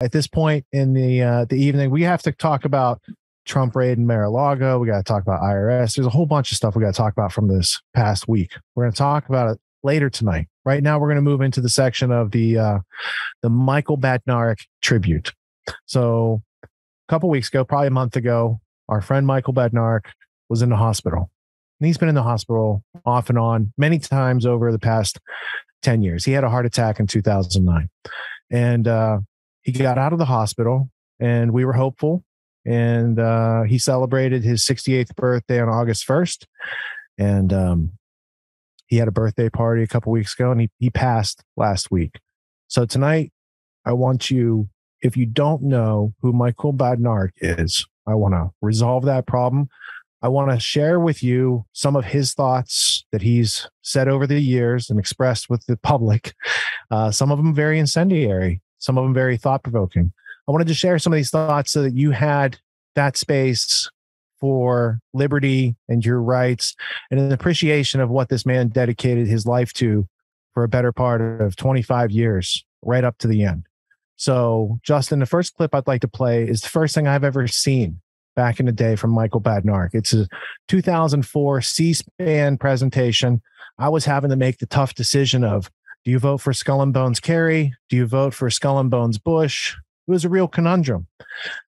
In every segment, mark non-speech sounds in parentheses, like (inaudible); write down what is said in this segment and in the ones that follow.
At this point in the uh, the evening, we have to talk about Trump raid in Mar-a-Lago. We got to talk about IRS. There's a whole bunch of stuff we got to talk about from this past week. We're going to talk about it later tonight. Right now, we're going to move into the section of the uh, the Michael Badnarik tribute. So, a couple weeks ago, probably a month ago, our friend Michael Badnarik was in the hospital. And he's been in the hospital off and on many times over the past 10 years. He had a heart attack in 2009. And uh, he got out of the hospital, and we were hopeful. And uh, he celebrated his 68th birthday on August 1st. And um, he had a birthday party a couple weeks ago, and he, he passed last week. So tonight, I want you, if you don't know who Michael Badnarik is, I want to resolve that problem. I want to share with you some of his thoughts that he's said over the years and expressed with the public. Uh, some of them very incendiary, some of them very thought provoking. I wanted to share some of these thoughts so that you had that space for liberty and your rights and an appreciation of what this man dedicated his life to for a better part of 25 years, right up to the end. So, Justin, the first clip I'd like to play is the first thing I've ever seen back in the day from Michael Badnarik. It's a 2004 C SPAN presentation. I was having to make the tough decision of do you vote for Skull and Bones Kerry? Do you vote for Skull and Bones Bush? It was a real conundrum.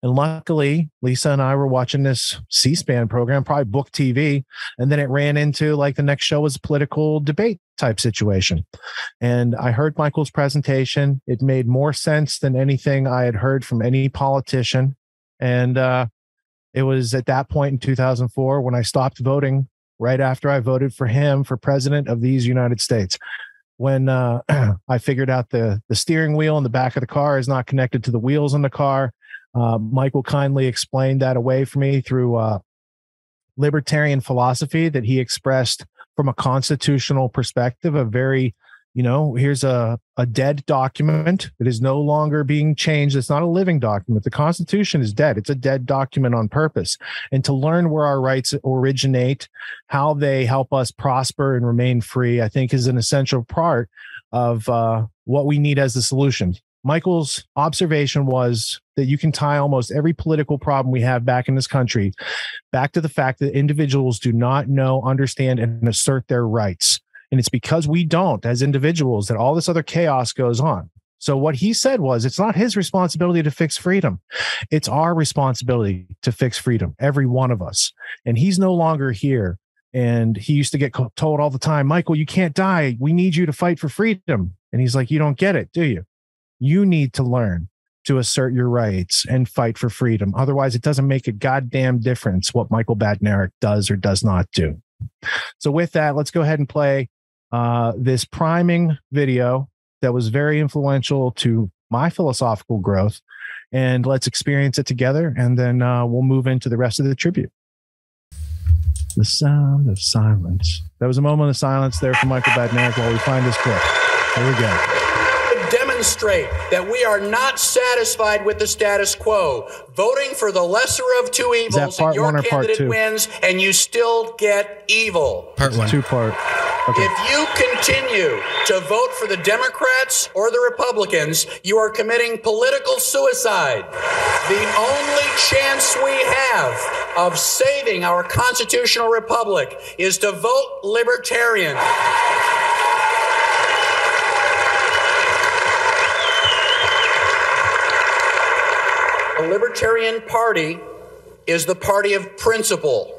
And luckily, Lisa and I were watching this C SPAN program, probably book TV. And then it ran into like the next show was a political debate type situation. And I heard Michael's presentation. It made more sense than anything I had heard from any politician. And uh, it was at that point in 2004 when I stopped voting right after I voted for him for president of these United States. When uh, (clears throat) I figured out the the steering wheel in the back of the car is not connected to the wheels in the car, uh, Michael kindly explained that away for me through uh, libertarian philosophy that he expressed from a constitutional perspective, a very you know, here's a, a dead document that is no longer being changed. It's not a living document. The Constitution is dead. It's a dead document on purpose. And to learn where our rights originate, how they help us prosper and remain free, I think is an essential part of uh, what we need as the solution. Michael's observation was that you can tie almost every political problem we have back in this country back to the fact that individuals do not know, understand, and assert their rights. And it's because we don't as individuals that all this other chaos goes on. So what he said was it's not his responsibility to fix freedom. It's our responsibility to fix freedom, every one of us. And he's no longer here. And he used to get told all the time, Michael, you can't die. We need you to fight for freedom. And he's like, You don't get it, do you? You need to learn to assert your rights and fight for freedom. Otherwise, it doesn't make a goddamn difference what Michael Badnarik does or does not do. So, with that, let's go ahead and play uh, this priming video that was very influential to my philosophical growth. And let's experience it together. And then uh, we'll move into the rest of the tribute. The sound of silence. That was a moment of silence there for Michael Badnarik while we find this clip. Here we go demonstrate that we are not satisfied with the status quo. Voting for the lesser of two evils, and your candidate wins, and you still get evil. Part one. Two part. Okay. If you continue to vote for the Democrats or the Republicans, you are committing political suicide. The only chance we have of saving our constitutional republic is to vote libertarian. The Libertarian Party is the party of principle.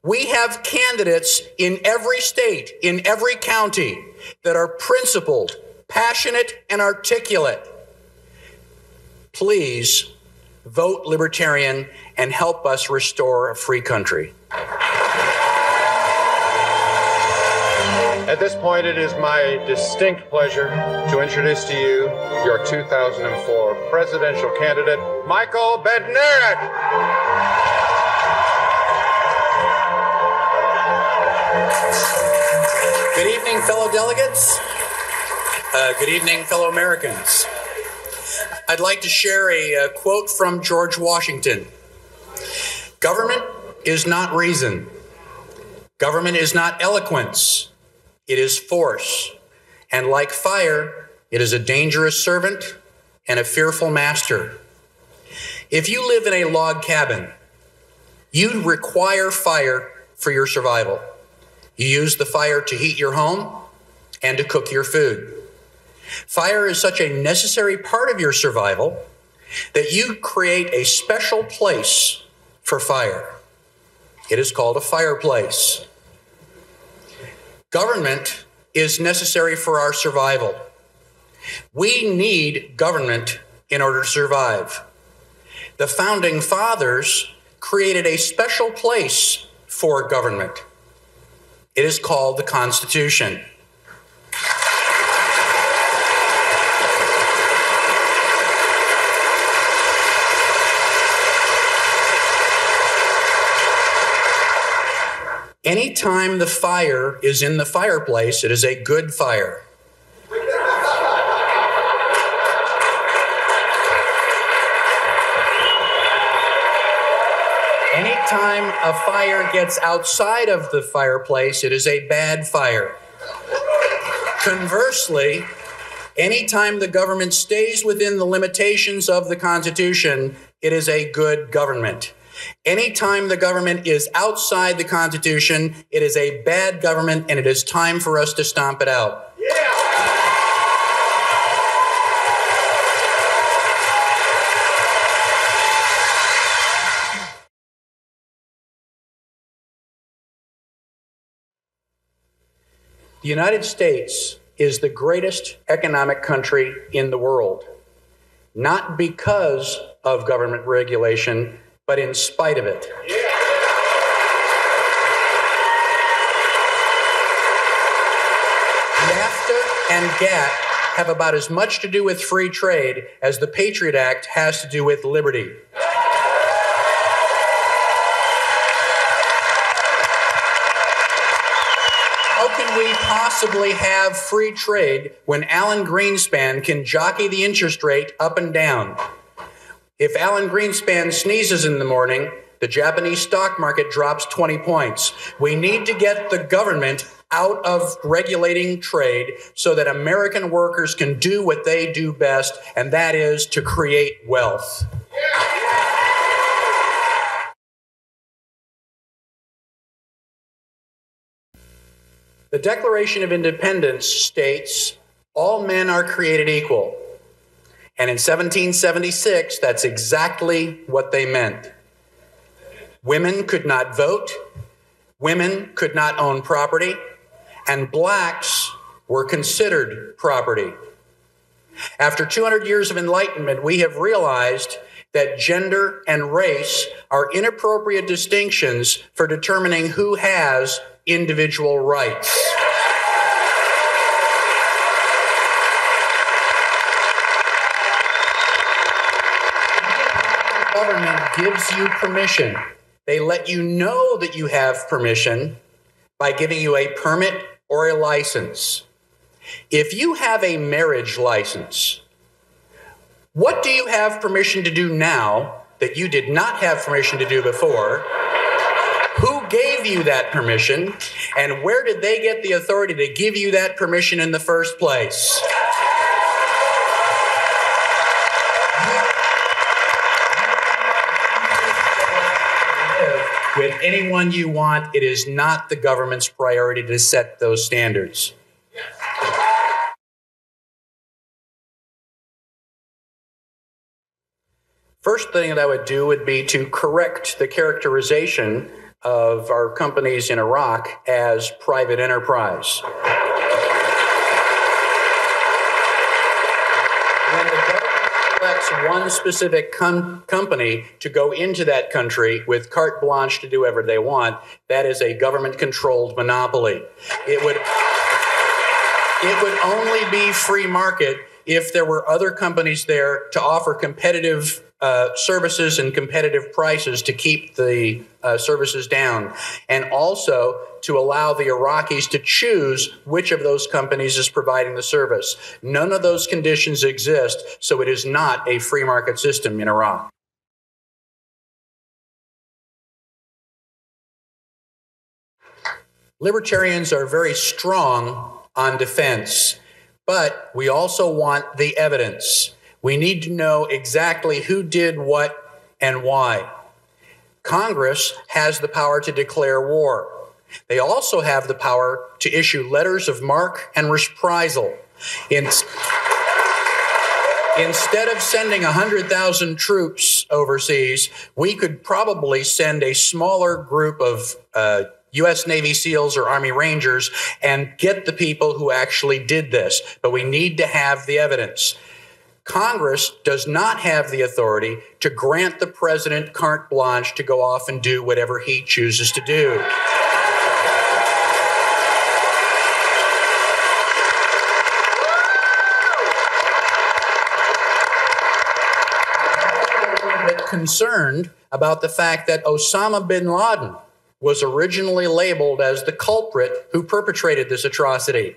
We have candidates in every state, in every county, that are principled, passionate, and articulate. Please vote Libertarian and help us restore a free country. At this point, it is my distinct pleasure to introduce to you your 2004 presidential candidate, Michael Badnarik. Good evening, fellow delegates. Uh, good evening, fellow Americans. I'd like to share a uh, quote from George Washington Government is not reason, government is not eloquence, it is force. And like fire, it is a dangerous servant and a fearful master. If you live in a log cabin, you'd require fire for your survival. You use the fire to heat your home and to cook your food. Fire is such a necessary part of your survival that you create a special place for fire. It is called a fireplace. Government is necessary for our survival. We need government in order to survive. The founding fathers created a special place for government. It is called the Constitution. Anytime the fire is in the fireplace, it is a good fire. Anytime a fire gets outside of the fireplace, it is a bad fire. Conversely, anytime the government stays within the limitations of the Constitution, it is a good government. Anytime the government is outside the Constitution, it is a bad government and it is time for us to stomp it out. The United States is the greatest economic country in the world, not because of government regulation, but in spite of it. NAFTA and GATT have about as much to do with free trade as the Patriot Act has to do with liberty. How can we possibly have free trade when Alan Greenspan can jockey the interest rate up and down? If Alan Greenspan sneezes in the morning, the Japanese stock market drops 20 points. We need to get the government out of regulating trade so that American workers can do what they do best, and that is to create wealth. The Declaration of Independence states all men are created equal. And in 1776, that's exactly what they meant. Women could not vote, women could not own property, and blacks were considered property. After 200 years of enlightenment, we have realized that gender and race are inappropriate distinctions for determining who has individual rights. government gives you permission. They let you know that you have permission by giving you a permit or a license. If you have a marriage license, what do you have permission to do now that you did not have permission to do before? Who gave you that permission? And where did they get the authority to give you that permission in the first place? with anyone you want. It is not the government's priority to set those standards. First thing that I would do would be to correct the characterization of our companies in Iraq as private enterprise. When the government selects one specific com- company to go into that country with carte blanche to do whatever they want, that is a government controlled monopoly. It would it would only be free market if there were other companies there to offer competitive uh, services and competitive prices to keep the uh, services down, and also to allow the Iraqis to choose which of those companies is providing the service. None of those conditions exist, so it is not a free market system in Iraq. Libertarians are very strong on defense, but we also want the evidence. We need to know exactly who did what and why. Congress has the power to declare war. They also have the power to issue letters of marque and reprisal. In, instead of sending 100,000 troops overseas, we could probably send a smaller group of uh, U.S. Navy SEALs or Army Rangers and get the people who actually did this. But we need to have the evidence. Congress does not have the authority to grant the president carte blanche to go off and do whatever he chooses to do. concerned about the fact that Osama bin Laden was originally labeled as the culprit who perpetrated this atrocity.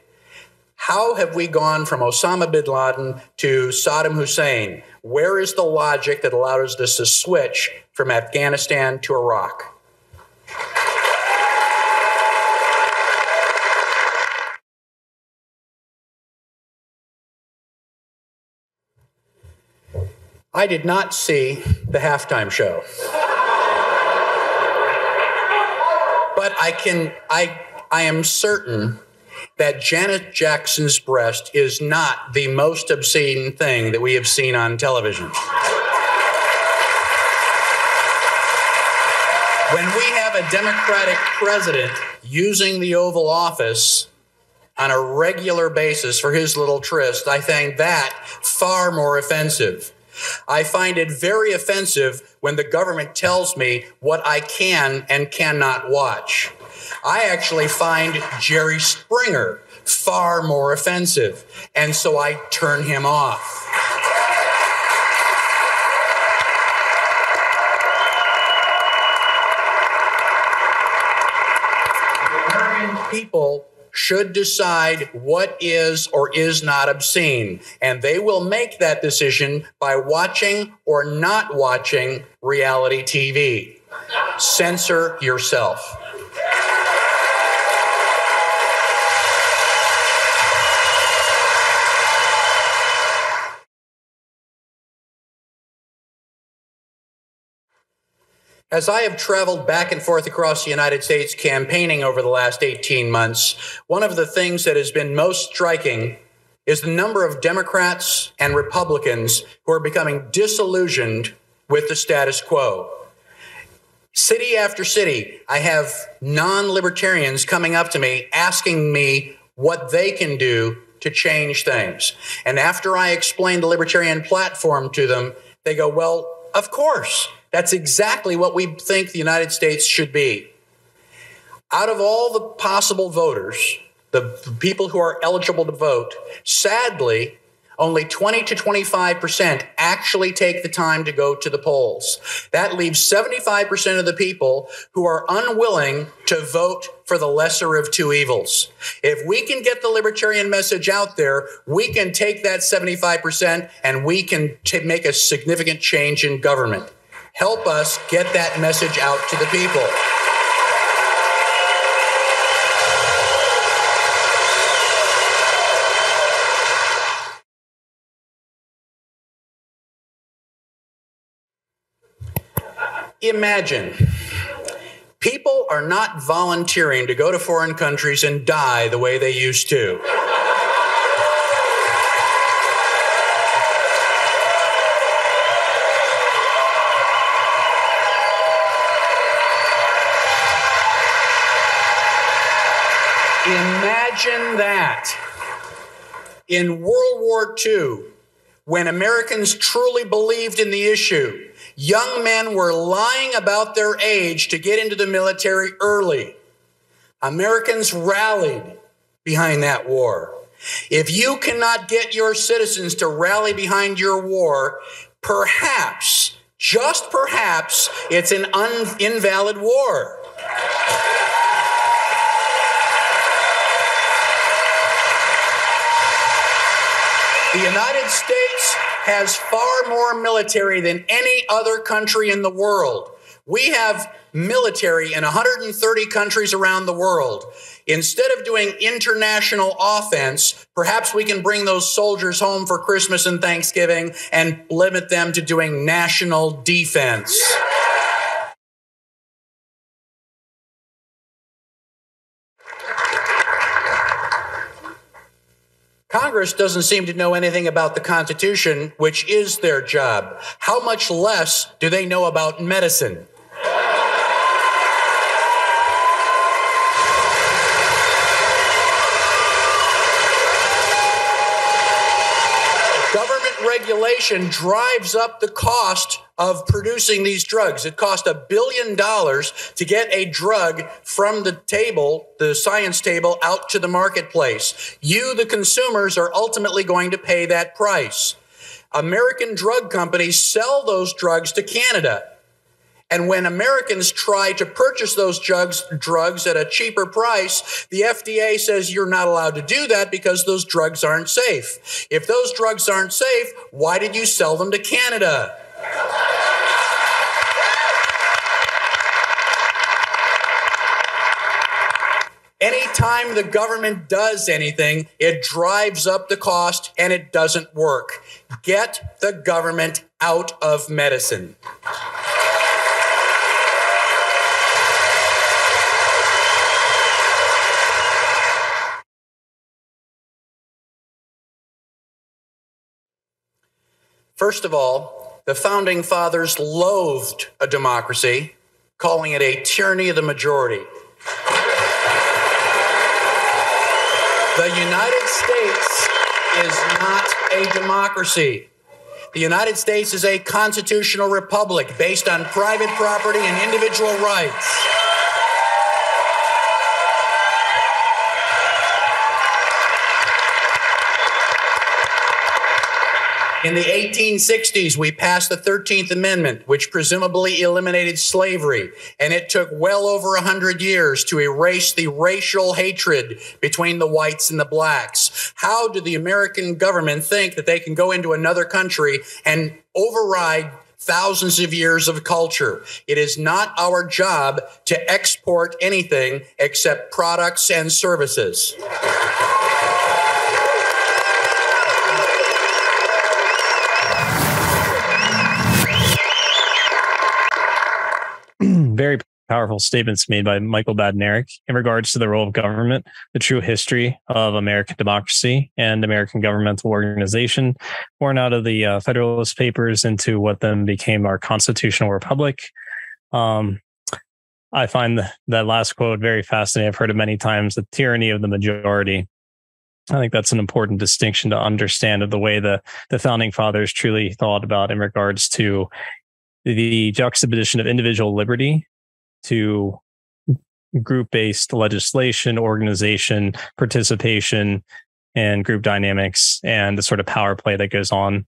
How have we gone from Osama bin Laden to Saddam Hussein? Where is the logic that allows us to switch from Afghanistan to Iraq? I did not see the halftime show. but I can I I am certain that Janet Jackson's breast is not the most obscene thing that we have seen on television. When we have a Democratic president using the Oval Office on a regular basis for his little tryst, I find that far more offensive. I find it very offensive when the government tells me what I can and cannot watch. I actually find Jerry Springer far more offensive, and so I turn him off. people should decide what is or is not obscene. And they will make that decision by watching or not watching reality TV. Censor yourself. As I have traveled back and forth across the United States campaigning over the last 18 months, one of the things that has been most striking is the number of Democrats and Republicans who are becoming disillusioned with the status quo. City after city, I have non libertarians coming up to me asking me what they can do to change things. And after I explain the libertarian platform to them, they go, Well, of course. That's exactly what we think the United States should be. Out of all the possible voters, the people who are eligible to vote, sadly, only 20 to 25% actually take the time to go to the polls. That leaves 75% of the people who are unwilling to vote for the lesser of two evils. If we can get the libertarian message out there, we can take that 75% and we can t- make a significant change in government. Help us get that message out to the people. Imagine people are not volunteering to go to foreign countries and die the way they used to. Imagine that. In World War II, when Americans truly believed in the issue, young men were lying about their age to get into the military early. Americans rallied behind that war. If you cannot get your citizens to rally behind your war, perhaps, just perhaps, it's an un- invalid war. The United States has far more military than any other country in the world. We have military in 130 countries around the world. Instead of doing international offense, perhaps we can bring those soldiers home for Christmas and Thanksgiving and limit them to doing national defense. Congress doesn't seem to know anything about the Constitution, which is their job. How much less do they know about medicine? Government regulation drives up the cost of producing these drugs. It cost a billion dollars to get a drug from the table, the science table, out to the marketplace. You, the consumers, are ultimately going to pay that price. American drug companies sell those drugs to Canada. And when Americans try to purchase those drugs, drugs at a cheaper price, the FDA says you're not allowed to do that because those drugs aren't safe. If those drugs aren't safe, why did you sell them to Canada? Anytime the government does anything, it drives up the cost and it doesn't work. Get the government out of medicine. First of all, the founding fathers loathed a democracy, calling it a tyranny of the majority. The United States is not a democracy. The United States is a constitutional republic based on private property and individual rights. In the 1860s, we passed the 13th Amendment, which presumably eliminated slavery, and it took well over 100 years to erase the racial hatred between the whites and the blacks. How do the American government think that they can go into another country and override thousands of years of culture. It is not our job to export anything except products and services. Very powerful statements made by Michael Badnarik in regards to the role of government, the true history of American democracy and American governmental organization, born out of the uh, Federalist Papers into what then became our constitutional republic. Um, I find that last quote very fascinating. I've heard it many times the tyranny of the majority. I think that's an important distinction to understand of the way the, the founding fathers truly thought about in regards to the juxtaposition of individual liberty to group based legislation, organization, participation, and group dynamics, and the sort of power play that goes on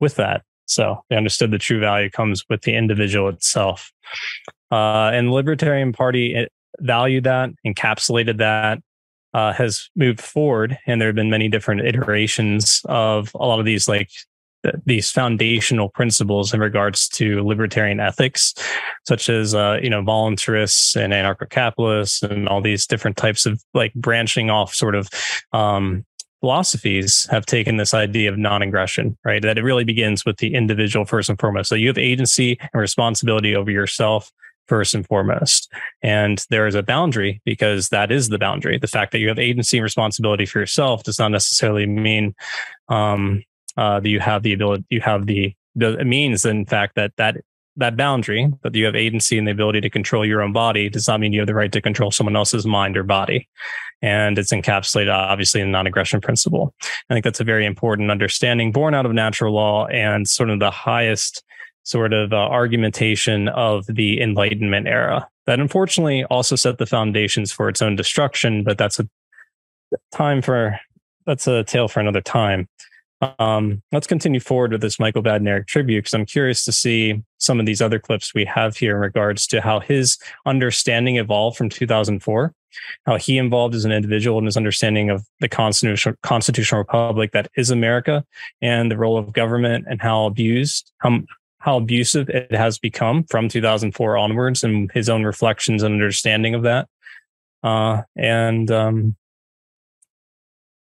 with that. So they understood the true value comes with the individual itself. Uh, and the Libertarian Party valued that, encapsulated that, uh, has moved forward. And there have been many different iterations of a lot of these like these foundational principles in regards to libertarian ethics, such as uh, you know voluntarists and anarcho-capitalists and all these different types of like branching off sort of um, philosophies have taken this idea of non-aggression, right? That it really begins with the individual first and foremost. So you have agency and responsibility over yourself first and foremost. And there is a boundary because that is the boundary. The fact that you have agency and responsibility for yourself does not necessarily mean um, uh, that you have the ability, you have the, the, it means in fact that that that boundary that you have agency and the ability to control your own body does not mean you have the right to control someone else's mind or body. And it's encapsulated obviously in the non-aggression principle. I think that's a very important understanding born out of natural law and sort of the highest sort of uh, argumentation of the enlightenment era that unfortunately also set the foundations for its own destruction but that's a time for that's a tale for another time um, let's continue forward with this Michael Badnarik tribute because I'm curious to see some of these other clips we have here in regards to how his understanding evolved from 2004, how he involved as an individual in his understanding of the constitutional constitutional republic that is America and the role of government and how abused, how, how abusive it has become from 2004 onwards and his own reflections and understanding of that. Uh, and um,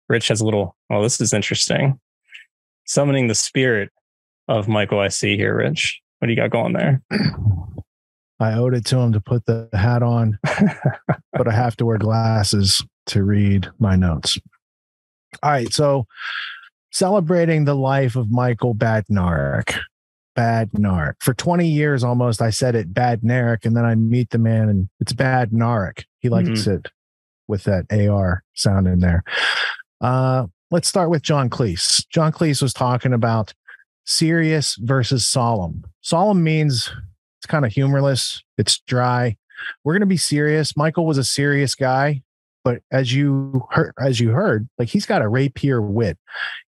Rich has a little, well, this is interesting. Summoning the spirit of Michael, I see here, Rich. What do you got going there? (clears throat) I owed it to him to put the hat on, (laughs) but I have to wear glasses to read my notes. All right. So, celebrating the life of Michael Badnarik. Badnarik. For 20 years almost, I said it Badnarik, and then I meet the man and it's Badnarik. He likes mm-hmm. it with that AR sound in there. Uh, let's start with John Cleese. John Cleese was talking about serious versus solemn. Solemn means it's kind of humorless, it's dry. We're going to be serious. Michael was a serious guy, but as you heard, as you heard, like he's got a rapier wit.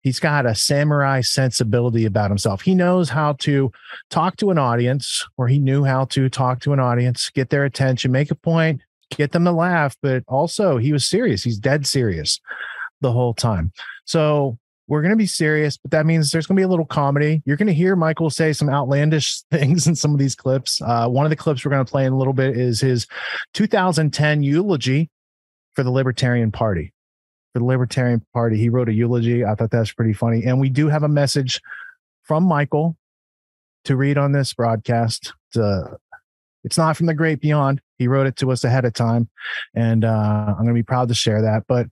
He's got a samurai sensibility about himself. He knows how to talk to an audience, or he knew how to talk to an audience, get their attention, make a point, get them to laugh, but also he was serious. He's dead serious the whole time. So we're going to be serious, but that means there's going to be a little comedy. You're going to hear Michael say some outlandish (laughs) things in some of these clips. Uh, one of the clips we're going to play in a little bit is his 2010 eulogy for the Libertarian Party. For the Libertarian Party, he wrote a eulogy. I thought that's pretty funny. And we do have a message from Michael to read on this broadcast. It's, uh, it's not from the great beyond. He wrote it to us ahead of time, and uh, I'm going to be proud to share that. But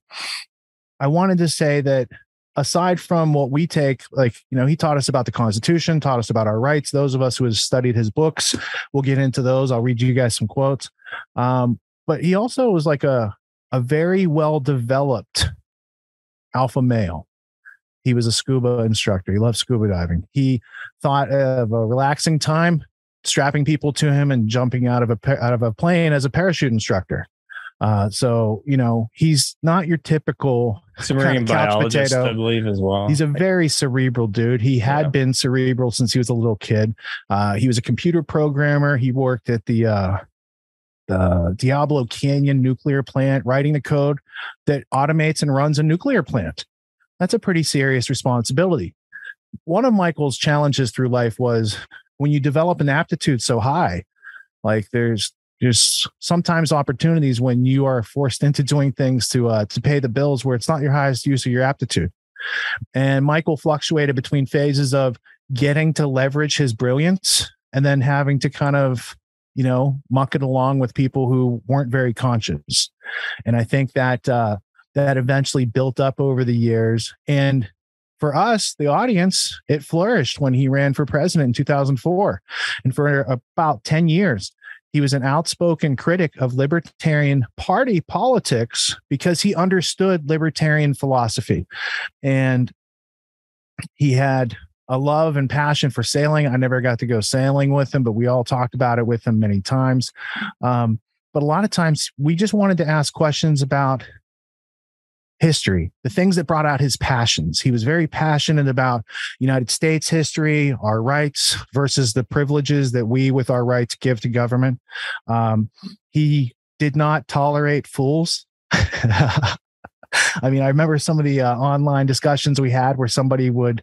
I wanted to say that aside from what we take, like, you know, he taught us about the Constitution, taught us about our rights. Those of us who have studied his books, we'll get into those. I'll read you guys some quotes. Um, but he also was like a, a very well developed alpha male. He was a scuba instructor. He loved scuba diving. He thought of a relaxing time, strapping people to him and jumping out of a out of a plane as a parachute instructor. Uh, so you know he's not your typical marine biologist, potato. I believe, as well. He's a very cerebral dude. He had yeah. been cerebral since he was a little kid. Uh, he was a computer programmer. He worked at the uh, the Diablo Canyon nuclear plant, writing the code that automates and runs a nuclear plant. That's a pretty serious responsibility. One of Michael's challenges through life was when you develop an aptitude so high, like there's there's sometimes opportunities when you are forced into doing things to uh, to pay the bills where it's not your highest use of your aptitude. And Michael fluctuated between phases of getting to leverage his brilliance and then having to kind of you know muck it along with people who weren't very conscious. And I think that uh, that eventually built up over the years and for us, the audience, it flourished when he ran for president in 2004. And for about 10 years, he was an outspoken critic of libertarian party politics because he understood libertarian philosophy. And he had a love and passion for sailing. I never got to go sailing with him, but we all talked about it with him many times. Um, but a lot of times we just wanted to ask questions about history, the things that brought out his passions. He was very passionate about United States history, our rights versus the privileges that we, with our rights, give to government. Um, he did not tolerate fools. (laughs) I mean, I remember some of the uh, online discussions we had where somebody would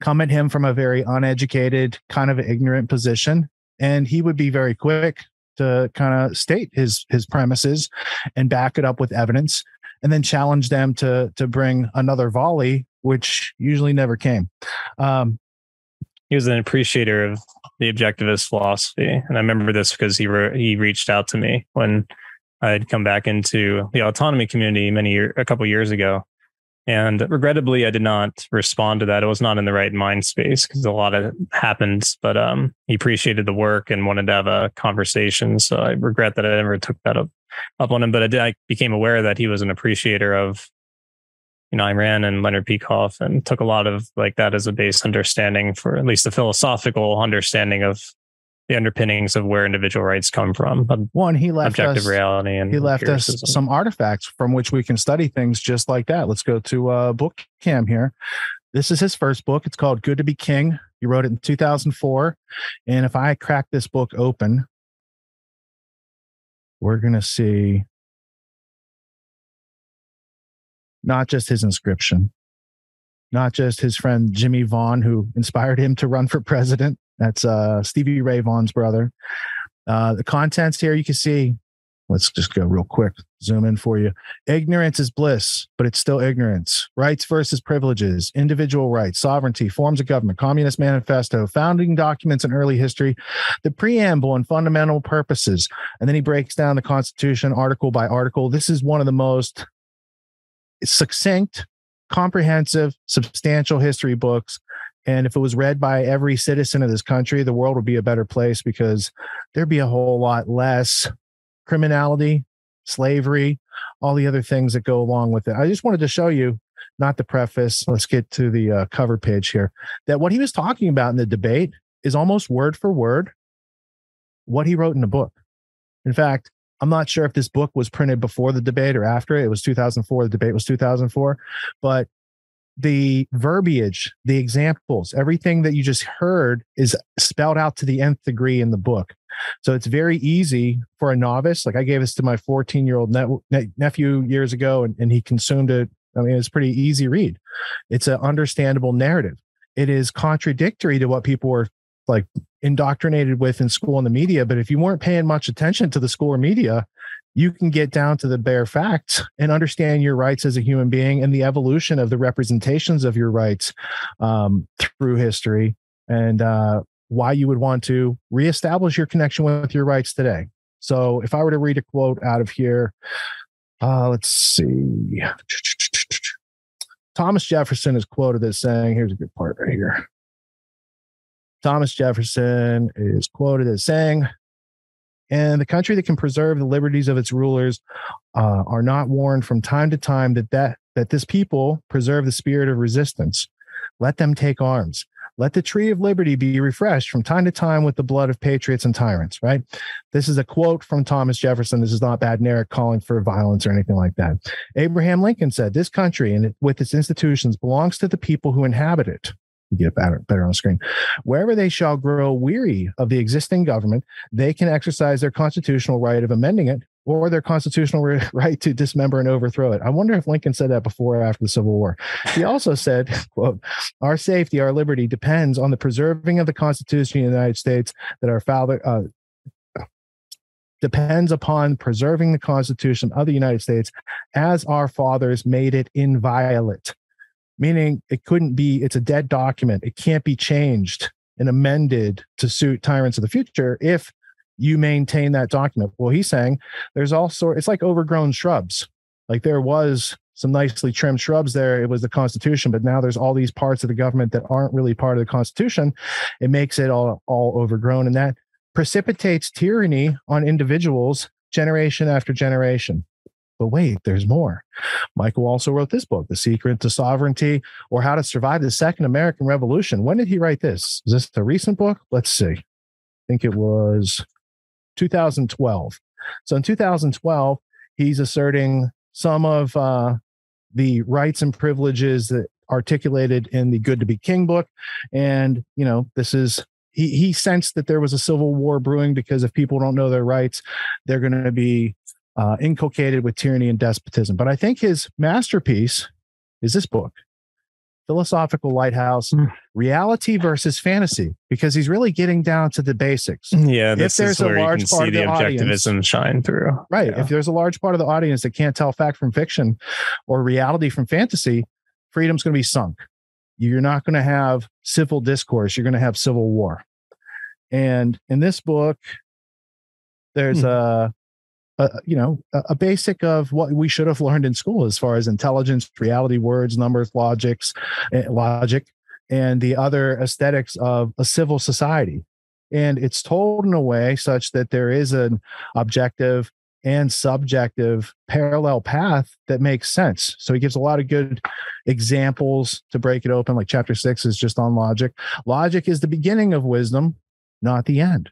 come at him from a very uneducated, kind of ignorant position, and he would be very quick to kind of state his his premises and back it up with evidence and then challenge them to to bring another volley, which usually never came. Um, he was an appreciator of the objectivist philosophy, and I remember this because he re- he reached out to me when I had come back into the autonomy community many year, a couple years ago, and regrettably, I did not respond to that. It was not in the right mind space because a lot of happened. But um, he appreciated the work and wanted to have a conversation. So I regret that I never took that up up on him, but I, did, I became aware that he was an appreciator of, you know, Ayn Rand and Leonard Peikoff and took a lot of like that as a base understanding for at least the philosophical understanding of the underpinnings of where individual rights come from. But one, he left objective us, reality and he left us some artifacts from which we can study things just like that. Let's go to uh, book cam here. This is his first book. It's called Good to Be King. He wrote it in 2004. And if I crack this book open, we're going to see not just his inscription, not just his friend Jimmy Vaughan, who inspired him to run for president. That's uh, Stevie Ray Vaughan's brother. Uh, the contents here you can see Let's just go real quick, zoom in for you. Ignorance is bliss, but it's still ignorance. Rights versus privileges, individual rights, sovereignty, forms of government, communist manifesto, founding documents in early history, the preamble and fundamental purposes. And then he breaks down the Constitution article by article. This is one of the most succinct, comprehensive, substantial history books and if it was read by every citizen of this country, the world would be a better place because there'd be a whole lot less criminality, slavery, all the other things that go along with it. I just wanted to show you, not the preface, let's get to the uh, cover page here, that what he was talking about in the debate is almost word for word what he wrote in the book. In fact, I'm not sure if this book was printed before the debate or after. It was 2004. The debate was 2004. But the verbiage, the examples, everything that you just heard is spelled out to the nth degree in the book. So it's very easy for a novice. Like I gave this to my 14 year old ne- nephew years ago, and, and he consumed it. I mean, it's pretty easy read. It's an understandable narrative. It is contradictory to what people were like indoctrinated with in school and the media. But if you weren't paying much attention to the school or media, you can get down to the bare facts and understand your rights as a human being and the evolution of the representations of your rights um, through history and uh, why you would want to reestablish your connection with your rights today. So, if I were to read a quote out of here, uh, let's see. Thomas Jefferson is quoted as saying, here's a good part right here. Thomas Jefferson is quoted as saying, and the country that can preserve the liberties of its rulers uh, are not warned from time to time that, that that this people preserve the spirit of resistance. Let them take arms. Let the tree of liberty be refreshed from time to time with the blood of patriots and tyrants, right? This is a quote from Thomas Jefferson. This is not Badnarik calling for violence or anything like that. Abraham Lincoln said, This country and with its institutions belongs to the people who inhabit it get better, better on screen. Wherever they shall grow weary of the existing government, they can exercise their constitutional right of amending it or their constitutional (laughs) right to dismember and overthrow it. I wonder if Lincoln said that before or after the Civil War. He also said, (laughs) quote, our safety, our liberty depends on the preserving of the Constitution of the United States that our father, uh, depends upon preserving the Constitution of the United States as our fathers made it inviolate meaning it couldn't be, it's a dead document. It can't be changed and amended to suit tyrants of the future if you maintain that document. Well, he's saying there's all sort, it's like overgrown shrubs. Like there was some nicely trimmed shrubs there. It was the Constitution, but now there's all these parts of the government that aren't really part of the Constitution. It makes it all, all overgrown. And that precipitates tyranny on individuals generation after generation. But wait, there's more. Michael also wrote this book, The Secret to Sovereignty or How to Survive the Second American Revolution. When did he write this? Is this a recent book? Let's see. I think it was 2012. So in 2012, he's asserting some of uh, the rights and privileges that articulated in the Good to Be King book. And, you know, this is he, he sensed that there was a civil war brewing because if people don't know their rights, they're going to be uh, inculcated with tyranny and despotism. But I think his masterpiece is this book, Philosophical Lighthouse mm. Reality versus Fantasy, because he's really getting down to the basics. Yeah, if there's a large part of the, the objectivism audience, shine through. Right. Yeah. If there's a large part of the audience that can't tell fact from fiction or reality from fantasy, freedom's going to be sunk. You're not going to have civil discourse, you're going to have civil war. And in this book, there's hmm. a uh, you know a, a, basic of what we should have learned in school as far as intelligence reality words numbers logics uh, logic and the other aesthetics of a civil society. And it's told in a way such that there is an objective and subjective parallel path that makes sense. So he gives a lot of good examples to break it open like chapter 6 is just on logic. Logic is the beginning of wisdom not the end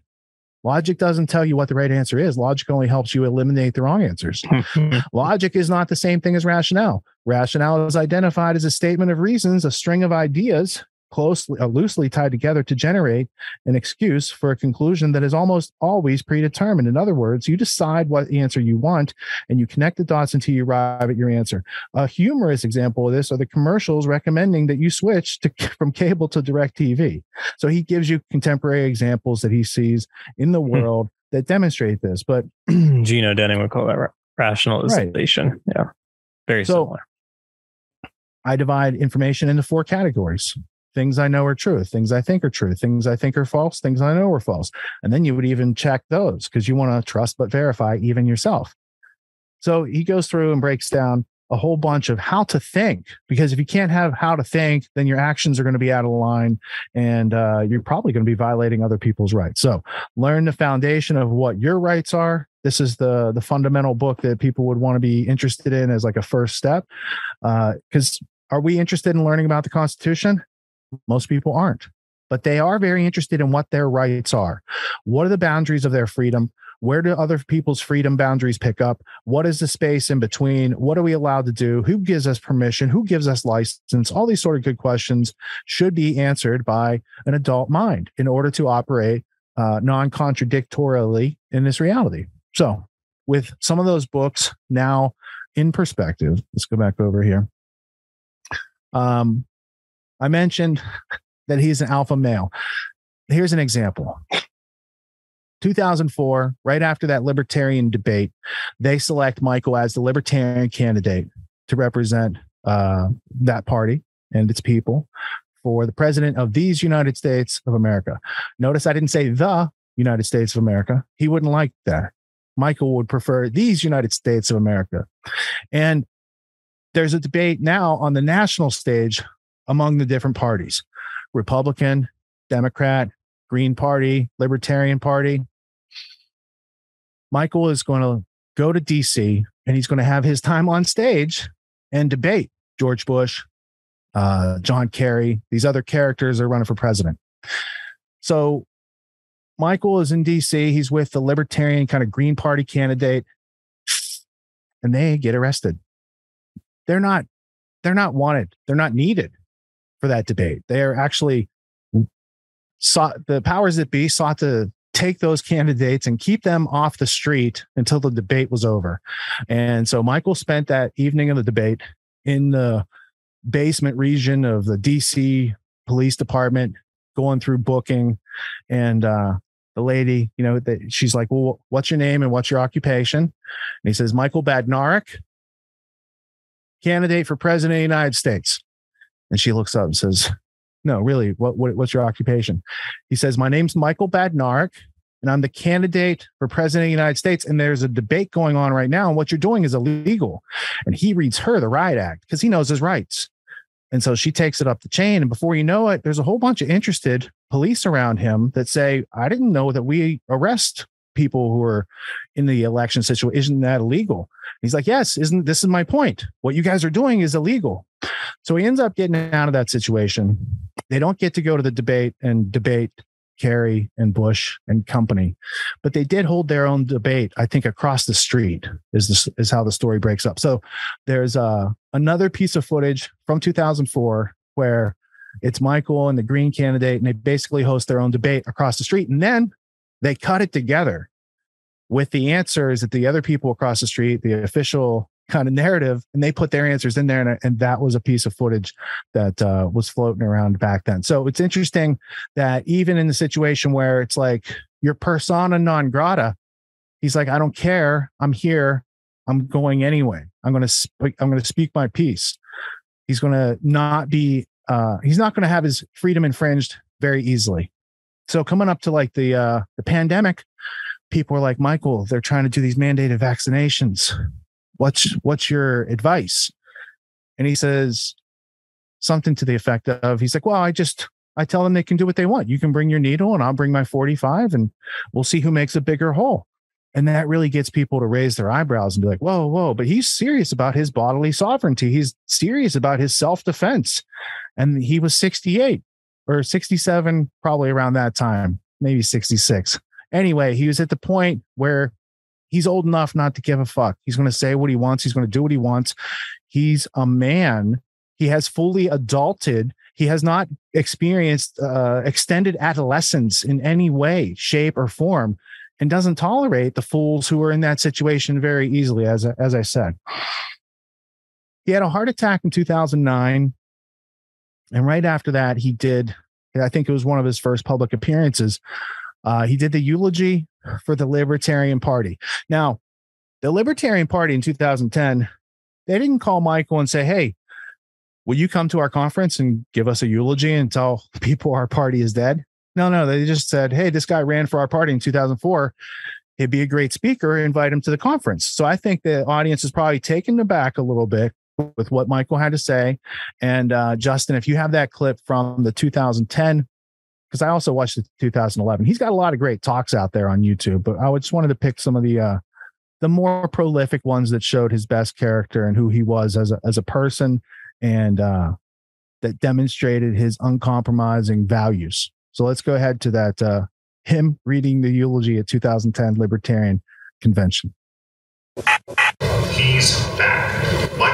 Logic doesn't tell you what the right answer is. Logic only helps you eliminate the wrong answers. (laughs) Logic is not the same thing as rationale. Rationale is identified as a statement of reasons, a string of ideas closely uh, loosely tied together to generate an excuse for a conclusion that is almost always predetermined in other words you decide what answer you want and you connect the dots until you arrive at your answer a humorous example of this are the commercials recommending that you switch to (laughs) from cable to direct tv so he gives you contemporary examples that he sees in the hmm. world that demonstrate this. But (clears throat) Gene Odening would call that ra- rationalization. Right. Yeah. Very so, similar. I divide information into four categories things I know are true, things I think are true, things I think are false, things I know are false. And then you would even check those because you want to trust but verify even yourself. So he goes through and breaks down a whole bunch of how to think because if you can't have how to think then your actions are going to be out of line and uh, you're probably going to be violating other people's rights so learn the foundation of what your rights are this is the the fundamental book that people would want to be interested in as like a first step because uh, are we interested in learning about the Constitution? Most people aren't, but they are very interested in what their rights are. What are the boundaries of their freedom? Where do other people's freedom boundaries pick up? What is the space in between? What are we allowed to do? Who gives us permission? Who gives us license? All these sort of good questions should be answered by an adult mind in order to operate uh, non contradictorily in this reality. So, with some of those books now in perspective, let's go back over here. Um, I mentioned that he's an alpha male. Here's an example. 2004, right after that libertarian debate, they select Michael as the libertarian candidate to represent uh, that party and its people for the president of these United States of America. Notice I didn't say the United States of America. He wouldn't like that. Michael would prefer these United States of America. And there's a debate now on the national stage among the different parties Republican, Democrat, Green Party, Libertarian Party. Michael is going to go to DC and he's going to have his time on stage and debate George Bush, uh, John Kerry. These other characters are running for president. So Michael is in DC. He's with the Libertarian kind of Green Party candidate, and they get arrested they're not they're not wanted they're not needed for that debate they are actually sought the powers that be sought to take those candidates and keep them off the street until the debate was over and so michael spent that evening of the debate in the basement region of the dc police department going through booking and uh the lady, you know, that she's like, well, what's your name and what's your occupation? And he says, Michael Badnarik candidate for president of the United States. And she looks up and says, No, really, what, what what's your occupation? He says, My name's Michael Badnarik, and I'm the candidate for president of the United States. And there's a debate going on right now, and what you're doing is illegal. And he reads her the Riot Act because he knows his rights. And so she takes it up the chain. And before you know it, there's a whole bunch of interested police around him that say, I didn't know that we arrest people who are in the election situation. Isn't that illegal? He's like, yes, isn't this is my point? What you guys are doing is illegal. So he ends up getting out of that situation. They don't get to go to the debate and debate Kerry and Bush and company, but they did hold their own debate. I think across the street is this is how the story breaks up. So there's uh, another piece of footage from 2004 where it's Michael and the Green candidate, and they basically host their own debate across the street, and then they cut it together with the answers that the other people across the street, the official kind of narrative, and they put their answers in there. And, and that was a piece of footage that uh, was floating around back then. So it's interesting that even in the situation where it's like your persona non grata, he's like, I don't care. I'm here. I'm going anyway. I'm going to speak. I'm going to speak my piece. He's going to not be. Uh, he's not going to have his freedom infringed very easily. So coming up to like the uh, the pandemic, people are like, Michael, they're trying to do these mandated vaccinations. What's what's your advice? And he says something to the effect of, he's like, well, I just I tell them they can do what they want. You can bring your needle and I'll bring my 45 and we'll see who makes a bigger hole. And that really gets people to raise their eyebrows and be like, whoa, whoa, but he's serious about his bodily sovereignty. He's serious about his self defense. And he was 68 or 67, probably around that time, maybe 66. Anyway, he was at the point where he's old enough not to give a fuck. He's going to say what he wants. He's going to do what he wants. He's a man. He has fully adulted. He has not experienced uh, extended adolescence in any way, shape, or form, and doesn't tolerate the fools who are in that situation very easily. As as I said, he had a heart attack in 2009. And right after that, he did, I think it was one of his first public appearances. Uh, he did the eulogy for the Libertarian Party. Now, the Libertarian Party in 2010, they didn't call Michael and say, Hey, will you come to our conference and give us a eulogy and tell people our party is dead? No, no, they just said, Hey, this guy ran for our party in 2004. He'd be a great speaker. Invite him to the conference. So I think the audience is probably taken aback a little bit with what Michael had to say. And uh, Justin, if you have that clip from the 2010, because I also watched the 2011, he's got a lot of great talks out there on YouTube. But I just wanted to pick some of the uh, the more prolific ones that showed his best character and who he was as a as a person, and uh, that demonstrated his uncompromising values. So let's go ahead to that. Uh, him reading the eulogy at 2010 Libertarian Convention. He's back. Michael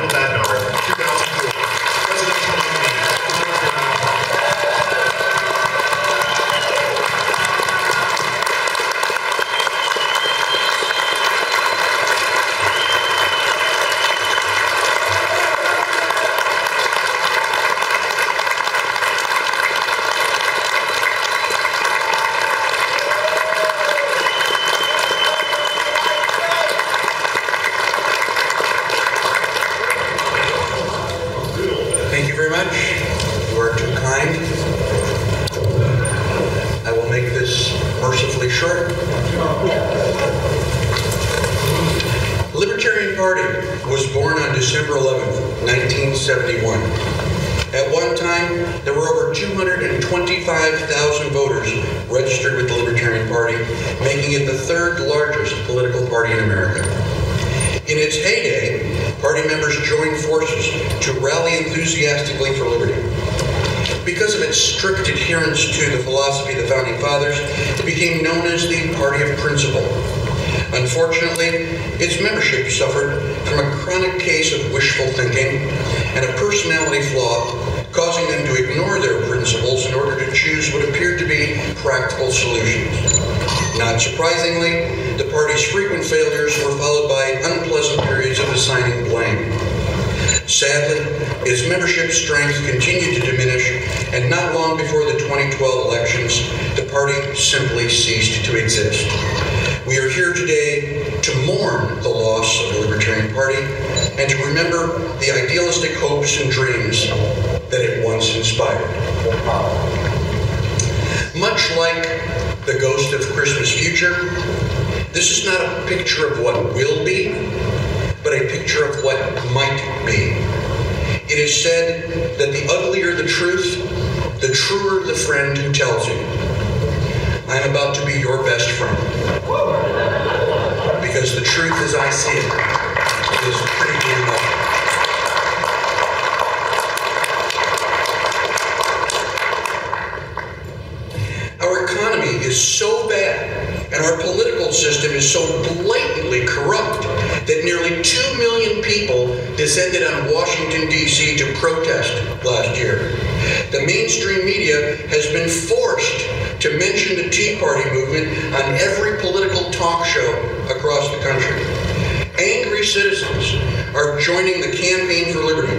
friend who tells you. I am about to be your best friend. Because the truth as I see it is pretty damn. Our economy is so bad and our political system is so blatantly corrupt that nearly 2 million people descended on Washington, D.C. to protest last year. The mainstream media has been forced to mention the Tea Party movement on every political talk show across the country. Angry citizens are joining the Campaign for Liberty,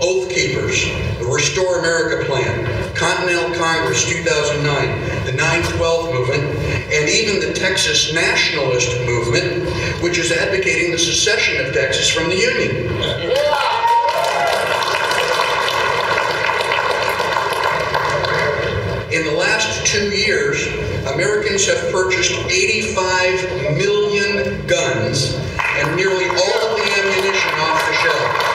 Oath Keepers, the Restore America Plan, Continental Congress 2009, the 912 movement, and even the Texas Nationalist movement, which is secession of Texas from the Union. In the last two years, Americans have purchased 85 million guns and nearly all of the ammunition off the shelf.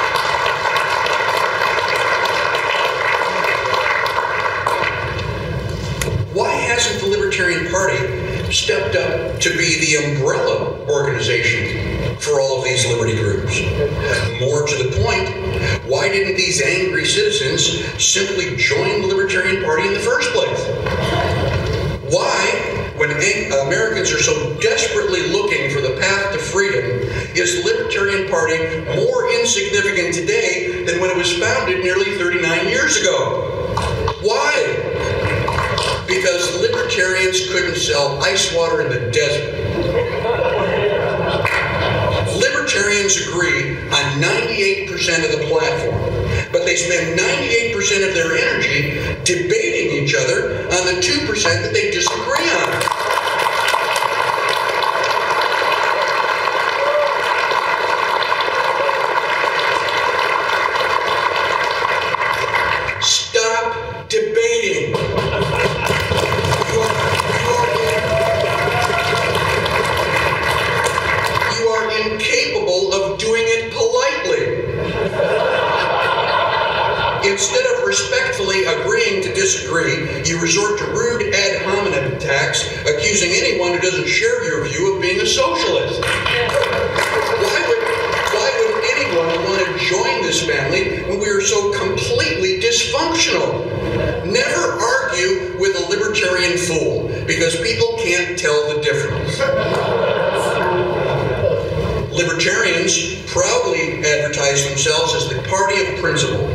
Why hasn't the Libertarian Party stepped up to be the umbrella organization for all of these liberty groups? More to the point, why didn't these angry citizens simply join the Libertarian Party in the first place? Why, when Ang- Americans are so desperately looking for the path to freedom, is the Libertarian Party more insignificant today than when it was founded nearly 39 years ago? Why? Because libertarians couldn't sell ice water in the desert. Libertarians agree on 98% of the platform, but they spend 98% of their energy debating each other on the 2% that they disagree on. Instead of respectfully agreeing to disagree, you resort to rude ad hominem attacks, accusing anyone who doesn't share your view of being a socialist. Why would, why would anyone want to join this family when we are so completely dysfunctional? Never argue with a libertarian fool because people can't tell the difference. Libertarians proudly advertise themselves as the party of principle,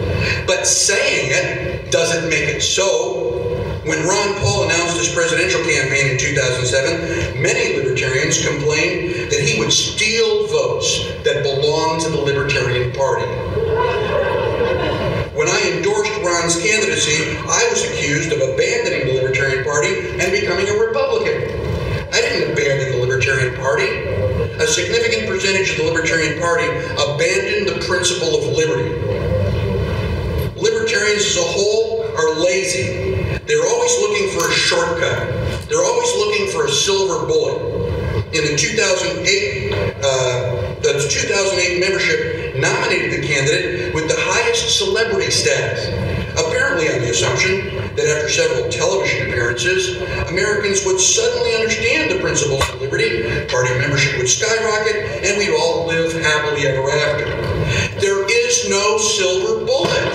but saying it doesn't make it so. When Ron Paul announced his presidential campaign in 2007, many libertarians complained that he would steal votes that belonged to the Libertarian Party. When I endorsed Ron's candidacy, I was accused of abandoning the Libertarian Party and becoming a Republican. I didn't abandon the Libertarian Party. A significant percentage of the Libertarian Party abandoned the principle of liberty. Libertarians as a whole are lazy. They're always looking for a shortcut. They're always looking for a silver bullet. In the 2008, uh, the 2008 membership nominated the candidate with the highest celebrity status, apparently on the assumption that after several television appearances, Americans would suddenly understand the principles of liberty, party membership would skyrocket, and we'd all live happily ever after. There is no silver bullet.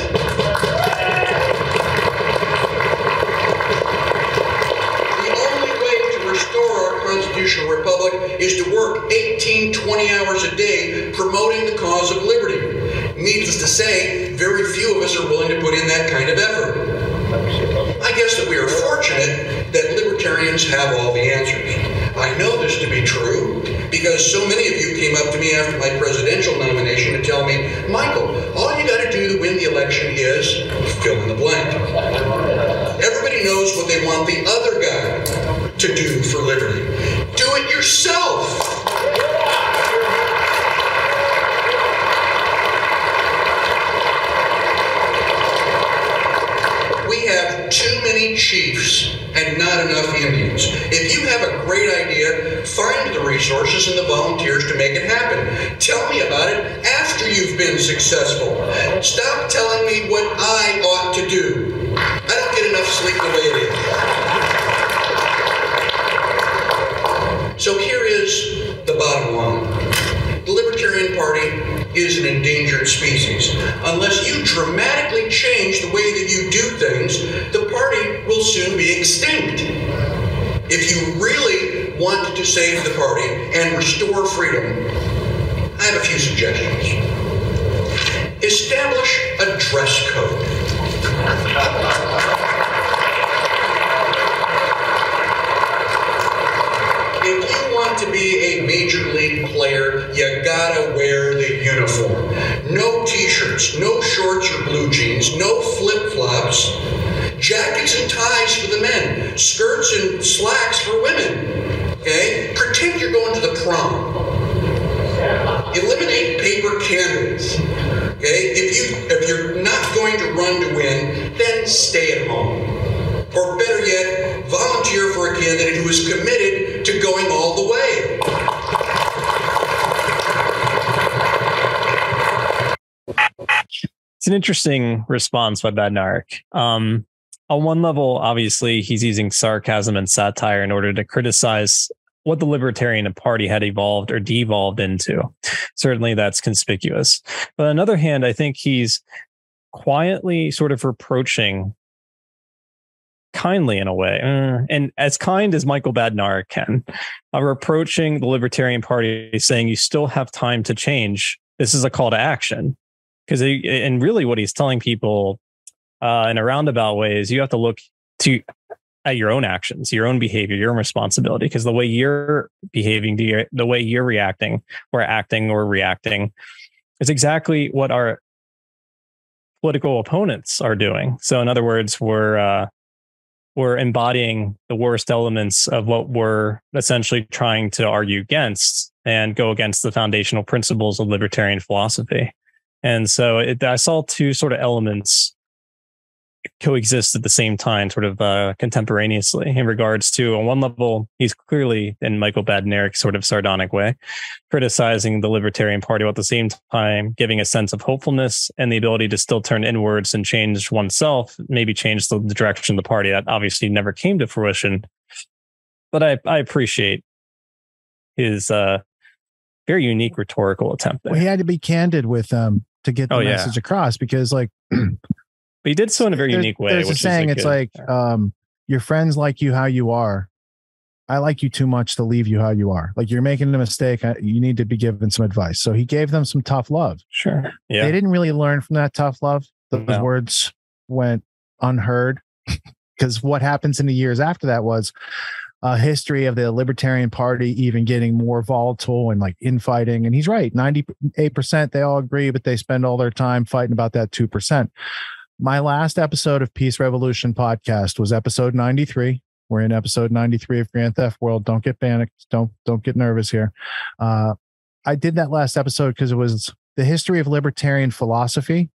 The only way to restore our constitutional republic is to work 18, 20 hours a day promoting the cause of liberty. Needless to say, very few of us are willing to put in have all the answers. I know this to be true because so many of you came up to me after my presidential nomination to tell me, Michael, all you got to do to win the election is fill in the blank. Everybody knows what they want the other guy to do for liberty. Do it yourself. We have too many chiefs and not enough Indians. If you have a great idea, find the resources and the volunteers to make it happen. Tell me about it after you've been successful. Stop telling me what I ought to do. I don't get enough sleep the way it is. So here is the bottom line. The Libertarian Party is an endangered species. Unless you dramatically change the way that you do things, the party will soon be extinct. If you really want to save the party restore freedom, I have a few suggestions. Establish a dress code. If you want to be a major league player, you gotta wear the uniform. No t-shirts, no shorts or blue jeans, no flip-flops. Jackets and ties for the men, skirts and slacks for women. Okay? Pretend you're going to the prom. Eliminate paper candidates. Okay? If you if you're not going to run to win, then stay at home. Or better yet, volunteer for a candidate who is committed to going all the way. It's an interesting response by Badnarik. Um, on one level, obviously, he's using sarcasm and satire in order to criticize what the Libertarian Party had evolved or devolved into. Certainly, that's conspicuous. But on the other hand, I think he's quietly sort of reproaching kindly in a way, uh, and as kind as Michael Badnarik can, uh, reproaching the Libertarian Party, saying you still have time to change. This is a call to action because and really what he's telling people uh, in a roundabout way is you have to look to at your own actions, your own behavior, your own responsibility. Because the way you're behaving, the way you're reacting or acting or reacting, is exactly what our political opponents are doing. So, in other words, we're uh, we're embodying the worst elements of what we're essentially trying to argue against and go against the foundational principles of libertarian philosophy. And so it, I saw two sort of elements coexist at the same time, sort of uh, contemporaneously. In regards to, on one level, he's clearly in Michael Badnarik sort of sardonic way, criticizing the Libertarian Party, while at the same time giving a sense of hopefulness and the ability to still turn inwards and change oneself, maybe change the, the direction of the party. That obviously never came to fruition. But I, I appreciate his uh, very unique rhetorical attempt there. Well, he had to be candid with them to get the Oh, yeah. message across because, like, (clears throat) But he did so in a very unique way. There's a saying. it's good- like, um, your friends like you how you are. I like you too much to leave you how you are. Like you're making a mistake. You need to be given some advice. So he gave them some tough love. sure, yeah, They didn't really learn from that tough love. Those No. words went unheard (laughs) because what happens in the years after that was a history of the Libertarian Party even getting more volatile and like infighting. And he's right 98% they all agree, but they spend all their time fighting about that 2%. My last episode of Peace Revolution podcast was episode 93. We're in episode 93 of Grand Theft World. Don't get panicked. Don't don't get nervous here. Uh, I did that last episode because it was the history of libertarian philosophy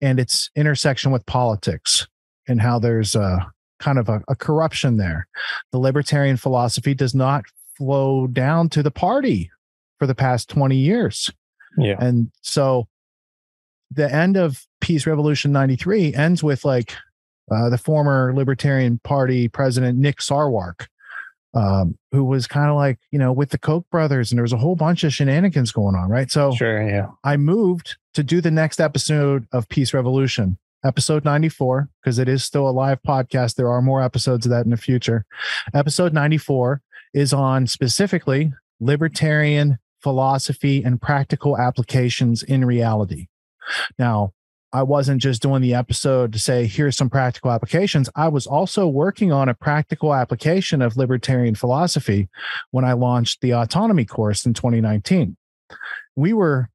and its intersection with politics and how there's a kind of a, a corruption there. The libertarian philosophy does not flow down to the party for the past 20 years. yeah, And so the end of Peace Revolution 93 ends with like uh, the former Libertarian Party president, Nick Sarwark, um, who was kind of like, you know, with the Koch brothers, and there was a whole bunch of shenanigans going on, right? So sure, yeah. I moved to do the next episode of Peace Revolution, episode 94, because it is still a live podcast. There are more episodes of that in the future. Episode 94 is on specifically libertarian philosophy and practical applications in reality. Now, I wasn't just doing the episode to say, here's some practical applications. I was also working on a practical application of libertarian philosophy when I launched the autonomy course in 2019. We were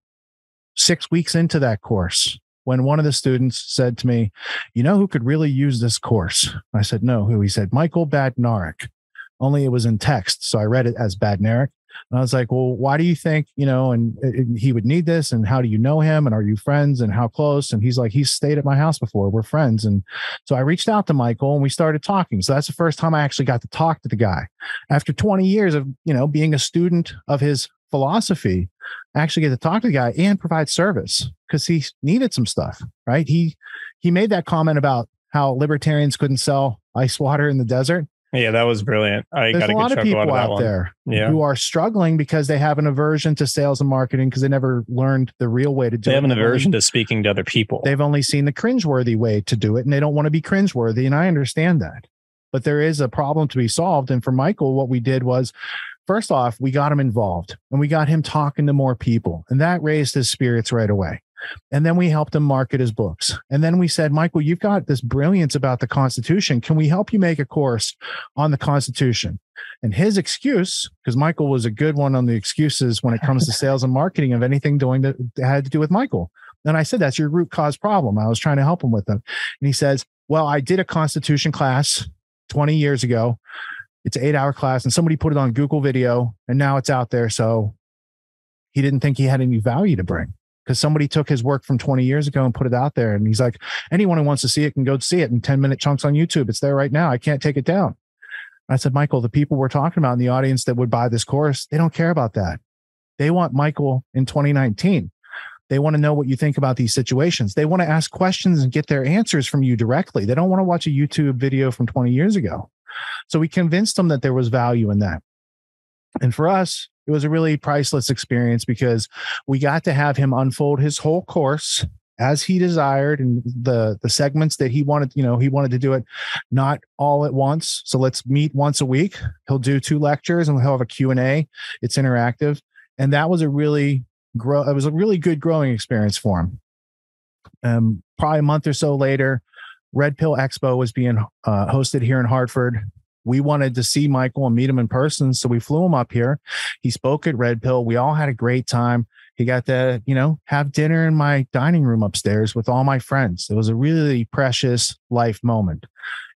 six weeks into that course when one of the students said to me, You know who could really use this course? I said, No, who? He said, Michael Badnarik. Only it was in text. So I read it as Badnarik. And I was like, Well, why do you think, you know, and, and he would need this? And how do you know him? And are you friends? And how close? And he's like, He's stayed at my house before. We're friends. And so I reached out to Michael and we started talking. So that's the first time I actually got to talk to the guy. After 20 years of, you know, being a student of his philosophy, actually get to talk to the guy and provide service because he needed some stuff, right? He he made that comment about how libertarians couldn't sell ice water in the desert. Yeah, that was brilliant. I There's got a a lot good of people out of out one. there Yeah. who are struggling because they have an aversion to sales and marketing because they never learned the real way to do They it. have an aversion to speaking to other people. They've only seen the cringeworthy way to do it and they don't want to be cringeworthy. And I understand that. But there is a problem to be solved. And for Michael, what we did was first off, we got him involved and we got him talking to more people. And that raised his spirits right away. And then we helped him market his books. And then we said, Michael, you've got this brilliance about the Constitution. Can we help you make a course on the Constitution? And his excuse, because Michael was a good one on the excuses when it comes to (laughs) sales and marketing of anything doing that had to do with Michael. And I said, that's your root cause problem. I was trying to help him with them. And he says, well, I did a Constitution class 20 years ago. It's an eight hour class and somebody put it on Google video and now it's out there. So he didn't think he had any value to bring because somebody took his work from 20 years ago and put it out there. And he's like, anyone who wants to see it can go see it in 10 minute chunks on YouTube. It's there right now. I can't take it down. I said, Michael, the people we're talking about in the audience that would buy this course, they don't care about that. They want Michael in 2019. They want to know what you think about these situations. They want to ask questions and get their answers from you directly. They don't want to watch a YouTube video from 20 years ago. So we convinced them that there was value in that. And for us, it was a really priceless experience because we got to have him unfold his whole course as he desired and the the segments that he wanted you know he wanted to do it not all at once. So let's meet once a week. He'll do two lectures and he'll have a q&a it's interactive. And that was a really grow it was a really good growing experience for him. Um probably a month or so later red pill expo was being uh, hosted here in hartford. We wanted to see michael and meet him in person so we flew him up here. He spoke at red pill. We all had a great time. He got to you know have dinner in my dining room upstairs with all my friends. It was a really precious life moment.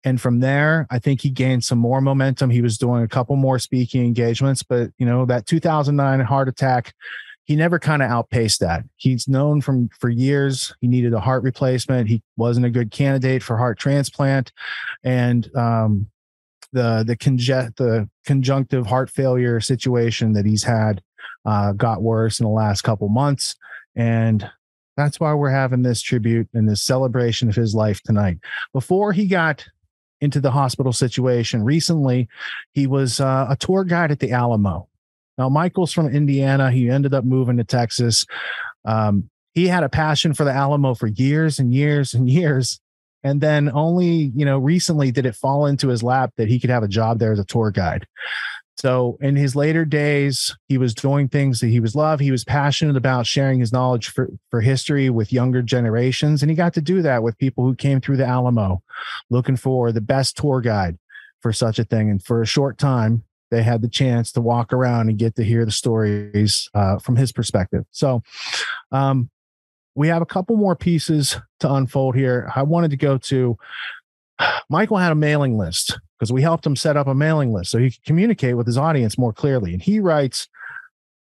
And from there i think he gained some more momentum. He was doing a couple more speaking engagements but you know that 2009 heart attack he never kind of outpaced that. He's known from for years he needed a heart replacement. He wasn't a good candidate for heart transplant, and um, the the conge- the conjunctive heart failure situation that he's had uh, got worse in the last couple months, and that's why we're having this tribute and this celebration of his life tonight. Before he got into the hospital situation recently, he was uh, a tour guide at the Alamo now, Michael's from Indiana. He ended up moving to Texas. Um, he had a passion for the Alamo for years and years and (laughs) years. And then only, you know, recently did it fall into his lap that he could have a job there as a tour guide. So in his later days, he was doing things that he was loved. He was passionate about sharing his knowledge for, for history with younger generations. And he got to do that with people who came through the Alamo looking for the best tour guide for such a thing. And for a short time, they had the chance to walk around and get to hear the stories uh, from his perspective. So, um, we have a couple more pieces to unfold here. I wanted to go to (sighs) Michael had a mailing list because we helped him set up a mailing list so he could communicate with his audience more clearly. And he writes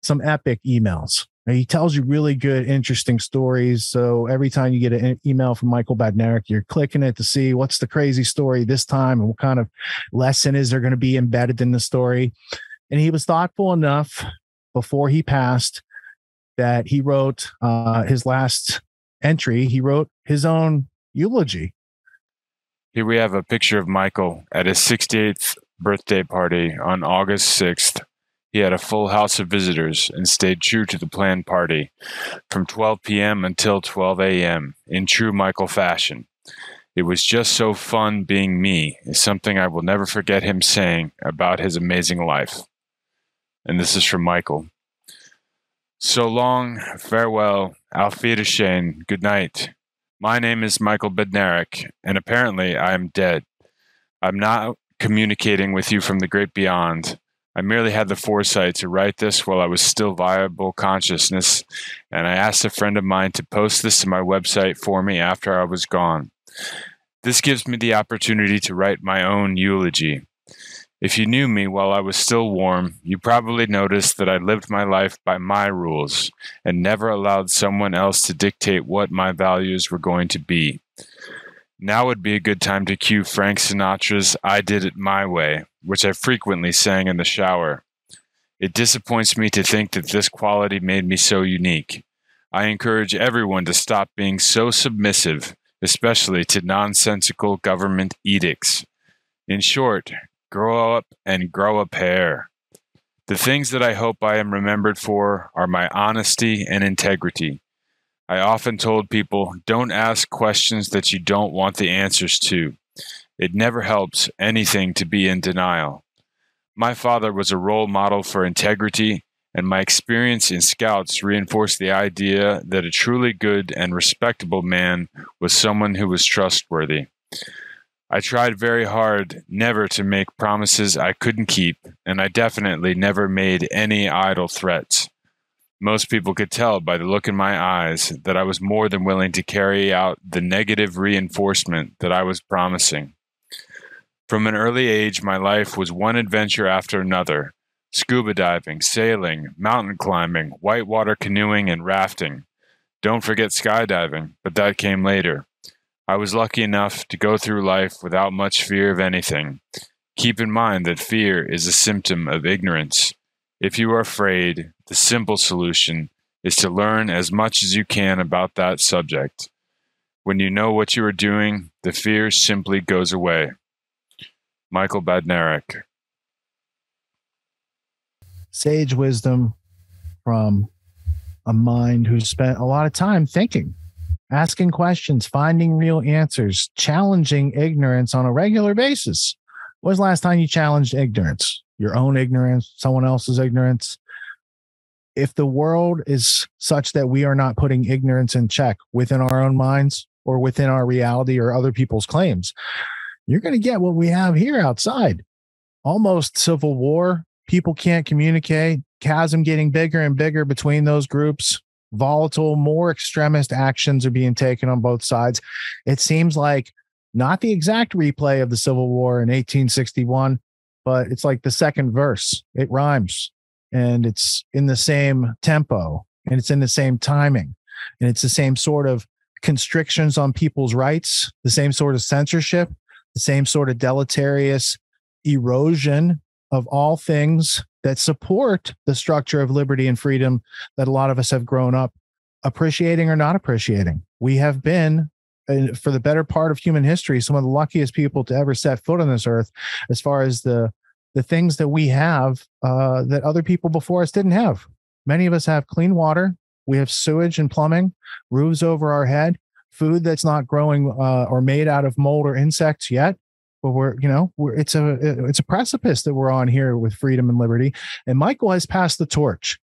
some epic emails. He tells you really good, interesting stories. So every time you get an email from Michael Badnarik, you're clicking it to see what's the crazy story this time and what kind of lesson is there going to be embedded in the story. And he was thoughtful enough before he passed that he wrote uh, his last entry. He wrote his own eulogy. Here we have a picture of Michael at his 68th birthday party on August 6th, he had a full house of visitors and stayed true to the planned party from 12 p.m. until 12 a.m. in true Michael fashion. It was just so fun being me, is something I will never forget him saying about his amazing life. And this is from Michael. So long, farewell, auf Wiedersehen, good night. My name is Michael Badnarik, and apparently I am dead. I'm not communicating with you from the great beyond. I merely had the foresight to write this while I was still viable consciousness, and I asked a friend of mine to post this to my website for me after I was gone. This gives me the opportunity to write my own eulogy. If you knew me while I was still warm, you probably noticed that I lived my life by my rules and never allowed someone else to dictate what my values were going to be. Now would be a good time to cue Frank Sinatra's I Did It My Way, which I frequently sang in the shower. It disappoints me to think that this quality made me so unique. I encourage everyone to stop being so submissive, especially to nonsensical government edicts. In short, grow up and grow a pair. The things that I hope I am remembered for are my honesty and integrity. I often told people don't ask questions that you don't want the answers to. It never helps anything to be in denial. My father was a role model for integrity, and my experience in scouts reinforced the idea that a truly good and respectable man was someone who was trustworthy. I tried very hard never to make promises I couldn't keep, and I definitely never made any idle threats. Most people could tell by the look in my eyes that I was more than willing to carry out the negative reinforcement that I was promising. From an early age, my life was one adventure after another scuba diving, sailing, mountain climbing, whitewater canoeing, and rafting. Don't forget skydiving, but that came later. I was lucky enough to go through life without much fear of anything. Keep in mind that fear is a symptom of ignorance. If you are afraid, the simple solution is to learn as much as you can about that subject. When you know what you are doing, the fear simply goes away. Michael Badnarik. Sage wisdom from a mind who spent a lot of time thinking, asking questions, finding real answers, challenging ignorance on a regular basis. When was last time you challenged ignorance? Your own ignorance, someone else's ignorance? If the world is such that we are not putting ignorance in check within our own minds or within our reality or other people's claims, you're going to get what we have here outside almost civil war. People can't communicate, chasm getting bigger and bigger between those groups. Volatile, more extremist actions are being taken on both sides. It seems like not the exact replay of the Civil War in 1861, but it's like the second verse. It rhymes and it's in the same tempo. and it's in the same timing and it's the same sort of constrictions on people's rights, the same sort of censorship, the same sort of deleterious erosion of all things that support the structure of liberty and freedom that a lot of us have grown up appreciating or not appreciating. We have been uh, for the better part of human history some of the luckiest people to ever set foot on this earth as far as the the things that we have uh, that other people before us didn't have many of us have clean water we have sewage and plumbing roofs over our head food that's not growing uh, or made out of mold or insects yet but we're you know we're it's a it's a precipice that we're on here with freedom and liberty and michael has passed the torch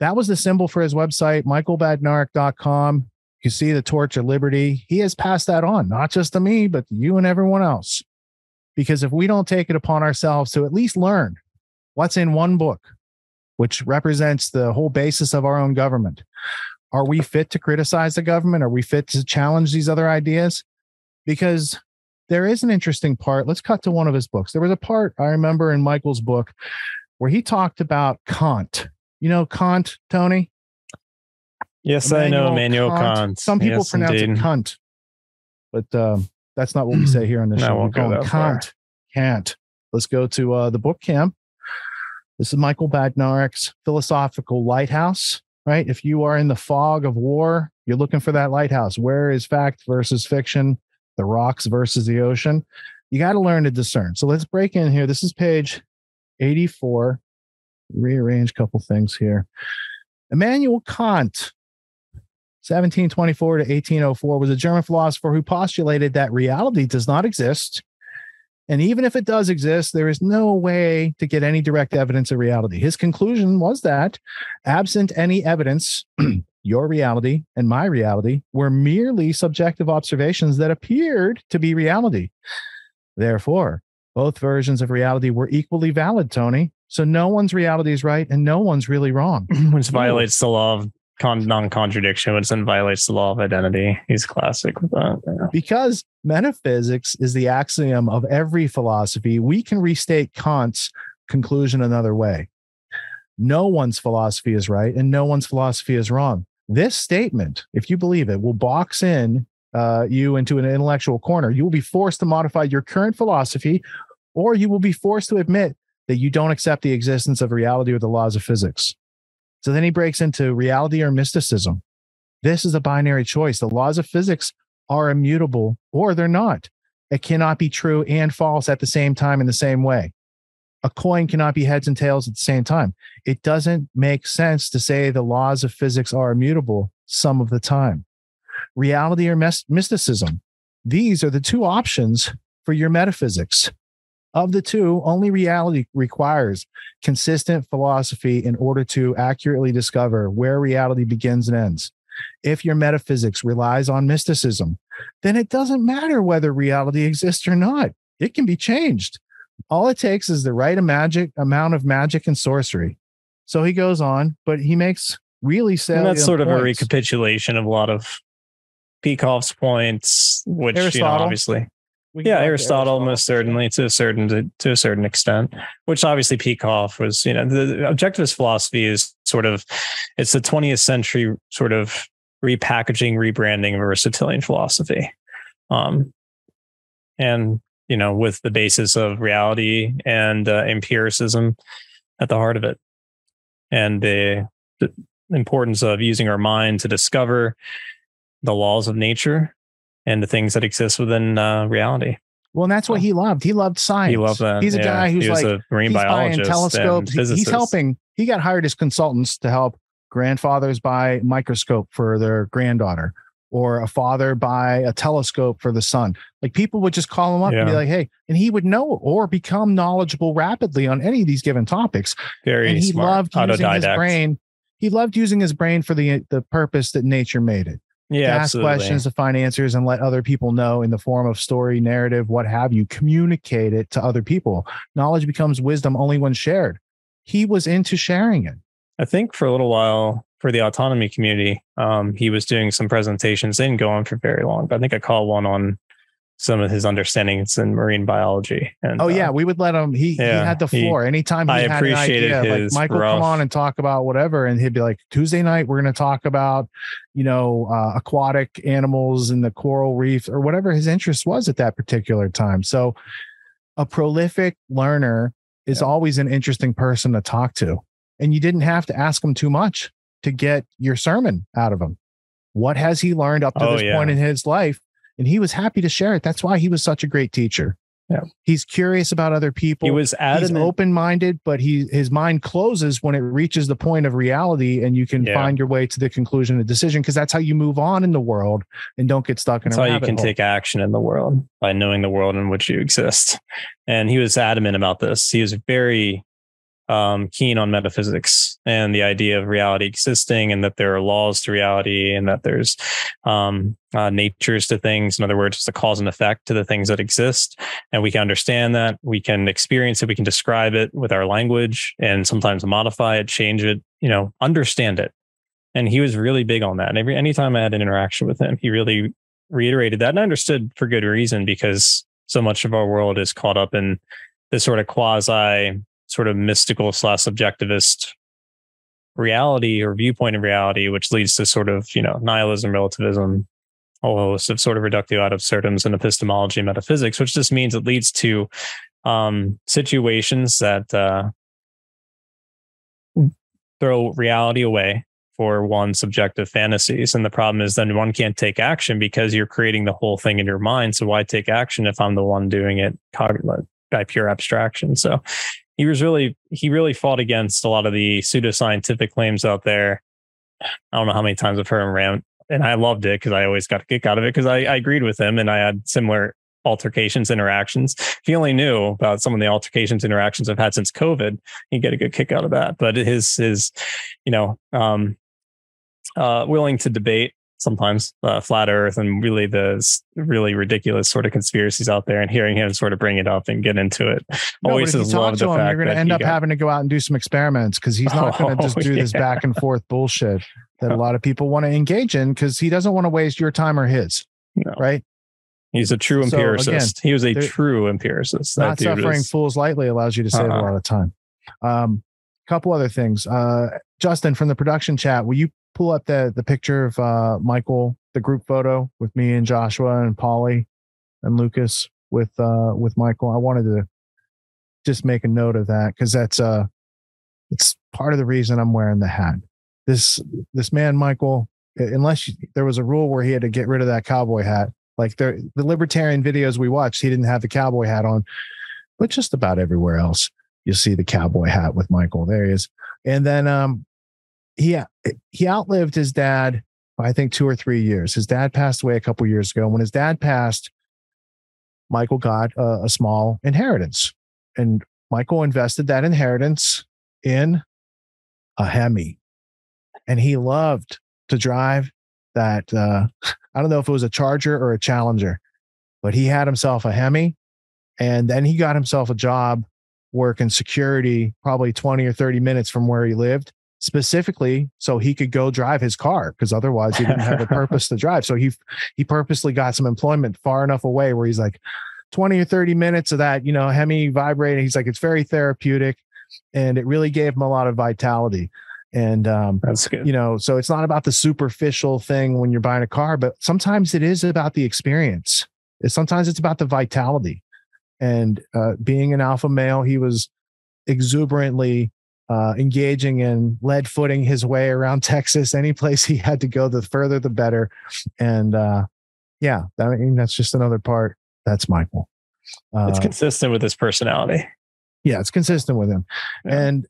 that was the symbol for his website michaelbadnarik.com you see the torch of liberty. He has passed that on, not just to me, but to you and everyone else. Because if we don't take it upon ourselves to at least learn what's in one book, which represents the whole basis of our own government, are we fit to criticize the government? Are we fit to challenge these other ideas? Because there is an interesting part. Let's cut to one of his books. There was a part I remember in Michael's book where he talked about Kant. You know Kant, Tony? Yes, Immanuel I know Immanuel Kant. Kant. Some people yes, pronounce indeed. it Kant, but um, that's not what we say here on the show. we Kant. Kant. Let's go to uh, the book camp. This is Michael Badnarik's Philosophical Lighthouse, right? If you are in the fog of war, you're looking for that lighthouse. Where is fact versus fiction, the rocks versus the ocean? You got to learn to discern. So let's break in here. This is page 84. Rearrange a couple things here. Immanuel Kant 1724 to 1804 was a German philosopher who postulated that reality does not exist. And even if it does exist, there is no way to get any direct evidence of reality. His conclusion was that, absent any evidence, (clears throat) your reality and my reality were merely subjective observations that appeared to be reality. Therefore, both versions of reality were equally valid, Tony. So no one's reality is right and no one's really wrong. (clears throat) Which violates the law of con- non-contradiction, which then violates the law of identity. He's classic with that. Yeah. Because metaphysics is the axiom of every philosophy, we can restate Kant's conclusion another way. No one's philosophy is right and no one's philosophy is wrong. This statement, if you believe it, will box in uh, you into an intellectual corner. You will be forced to modify your current philosophy, or you will be forced to admit that you don't accept the existence of reality or the laws of physics. So then he breaks into reality or mysticism. This is a binary choice. The laws of physics are immutable or they're not. It cannot be true and false at the same time in the same way. A coin cannot be heads and tails at the same time. It doesn't make sense to say the laws of physics are immutable some of the time. Reality or mysticism. These are the two options for your metaphysics. Of the two, only reality requires consistent philosophy in order to accurately discover where reality begins and ends. If your metaphysics relies on mysticism, then it doesn't matter whether reality exists or not. It can be changed. All it takes is the right magic amount of magic and sorcery. So he goes on, but he makes really salient and that's sort points. of a recapitulation of a lot of Peikoff's points, which you know, obviously yeah, Aristotle, Aristotle, most certainly to a certain to, to, a certain extent, which obviously Peikoff was, you know, the objectivist philosophy is sort of it's the 20th century sort of repackaging, rebranding of Aristotelian philosophy. Um, and you know, with the basis of reality and uh, empiricism at the heart of it, and the, the importance of using our mind to discover the laws of nature and the things that exist within uh, reality. Well, and that's what he loved. He loved science. He loved that. He's a yeah. guy who's like a marine biologist, telescopes. he's helping. He got hired as consultants to help grandfathers buy microscope for their granddaughter, or a father buy a telescope for the son. Like people would just call him up yeah. and be like, "Hey," and he would know or become knowledgeable rapidly on any of these given topics. Very and he smart. loved using his brain. He loved using his brain for the the purpose that nature made it yeah, ask absolutely. questions to find answers and let other people know in the form of story, narrative, what have you. Communicate it to other people. Knowledge becomes wisdom only when shared. He was into sharing it. I think for a little while for the autonomy community, um, he was doing some presentations. They didn't go on for very long, but I think I caught one on some of his understandings in marine biology. And Oh yeah, uh, we would let him. He, yeah, he had the he- floor anytime he I had an appreciated idea. Like his Michael, rough- come on and talk about whatever, and he'd be like, Tuesday night we're going to talk about, you know, uh, aquatic animals and the coral reef or whatever his interest was at that particular time. So, a prolific learner is always an interesting person to talk to, and you didn't have to ask him too much to get your sermon out of him. What has he learned up to Oh, this yeah. point in his life? And he was happy to share it. That's why he was such a great teacher. Yeah. He's curious about other people. he was He's adamant. open-minded, but he his mind closes when it reaches the point of reality, and you can Yeah. find your way to the conclusion of decision because that's how you move on in the world and don't get stuck in That's a how you can hole. take action in the world by knowing the world in which you exist. And he was adamant about this. He was very um, keen on metaphysics and the idea of reality existing, and that there are laws to reality, and that there's um, uh, natures to things. In other words, it's a cause and effect to the things that exist, and we can understand that. We can experience it. We can describe it with our language, and sometimes modify it, change it. You know, understand it. And he was really big on that. And every anytime I had an interaction with him, he really reiterated that and I understood for good reason because so much of our world is caught up in this sort of quasi sort of mystical slash subjectivist reality or viewpoint of reality which leads to sort of you know nihilism relativism a whole host of sort of reductio ad absurdums in epistemology and metaphysics which just means it leads to um situations that uh throw reality away for one subjective fantasies. And the problem is then one can't take action because you're creating the whole thing in your mind. So why take action if I'm the one doing it by pure abstraction? So he was really, he really fought against a lot of the pseudoscientific claims out there. I don't know how many times I've heard him rant and I loved it because I always got a kick out of it because I, I agreed with him and I had similar altercations, interactions. If he only knew about some of the altercations, interactions I've had since COVID, he'd get a good kick out of that. But his, his, you know, um, uh, willing to debate sometimes uh, flat earth and really the really ridiculous sort of conspiracies out there and hearing him sort of bring it up and get into it No, always has loved to the him, fact you're going to end up got- having to go out and do some experiments because he's not going (laughs) to just Oh, do this back and forth bullshit that a lot of people want to engage in because he doesn't want to waste your time or his. No. Right? he's a true So, empiricist he was a true empiricist That not suffering is- fools lightly allows you to save a Uh-uh. lot of time. Um, couple other things. Uh, Justin from the production chat, will you pull up the the picture of uh, Michael, the group photo with me and Joshua and Polly and Lucas with uh, with Michael? I wanted to just make a note of that because that's uh, it's part of the reason I'm wearing the hat. This this man Michael, unless you, there was a rule where he had to get rid of that cowboy hat, like the the libertarian videos we watched, he didn't have the cowboy hat on, but just about everywhere else, you see the cowboy hat with Michael. There he is. And then um, he he outlived his dad by I think two or three years. His dad passed away a couple years ago. When his dad passed, Michael got a, a small inheritance, and Michael invested that inheritance in a Hemi, and he loved to drive that. Uh, (laughs) I don't know if it was a Charger or a Challenger, but he had himself a Hemi, and then he got himself a job working security, probably twenty or thirty minutes from where he lived specifically so he could go drive his car because otherwise he didn't have a (laughs) purpose to drive. So he he purposely got some employment far enough away where he's like 20 or 30 minutes of that, you know, Hemi vibrating. He's like, it's very therapeutic and it really gave him a lot of vitality. And um, that's good you know, so it's not about the superficial thing when you're buying a car, but sometimes it is about the experience. It's, sometimes it's about the vitality. And uh, being an alpha male, he was exuberantly uh, engaging in lead footing his way around (laughs) Texas. Any place he had to go, the further the better. And uh, yeah, I mean that's just another part. That's Michael. Uh, it's consistent with his personality yeah, it's consistent with him. Yeah. And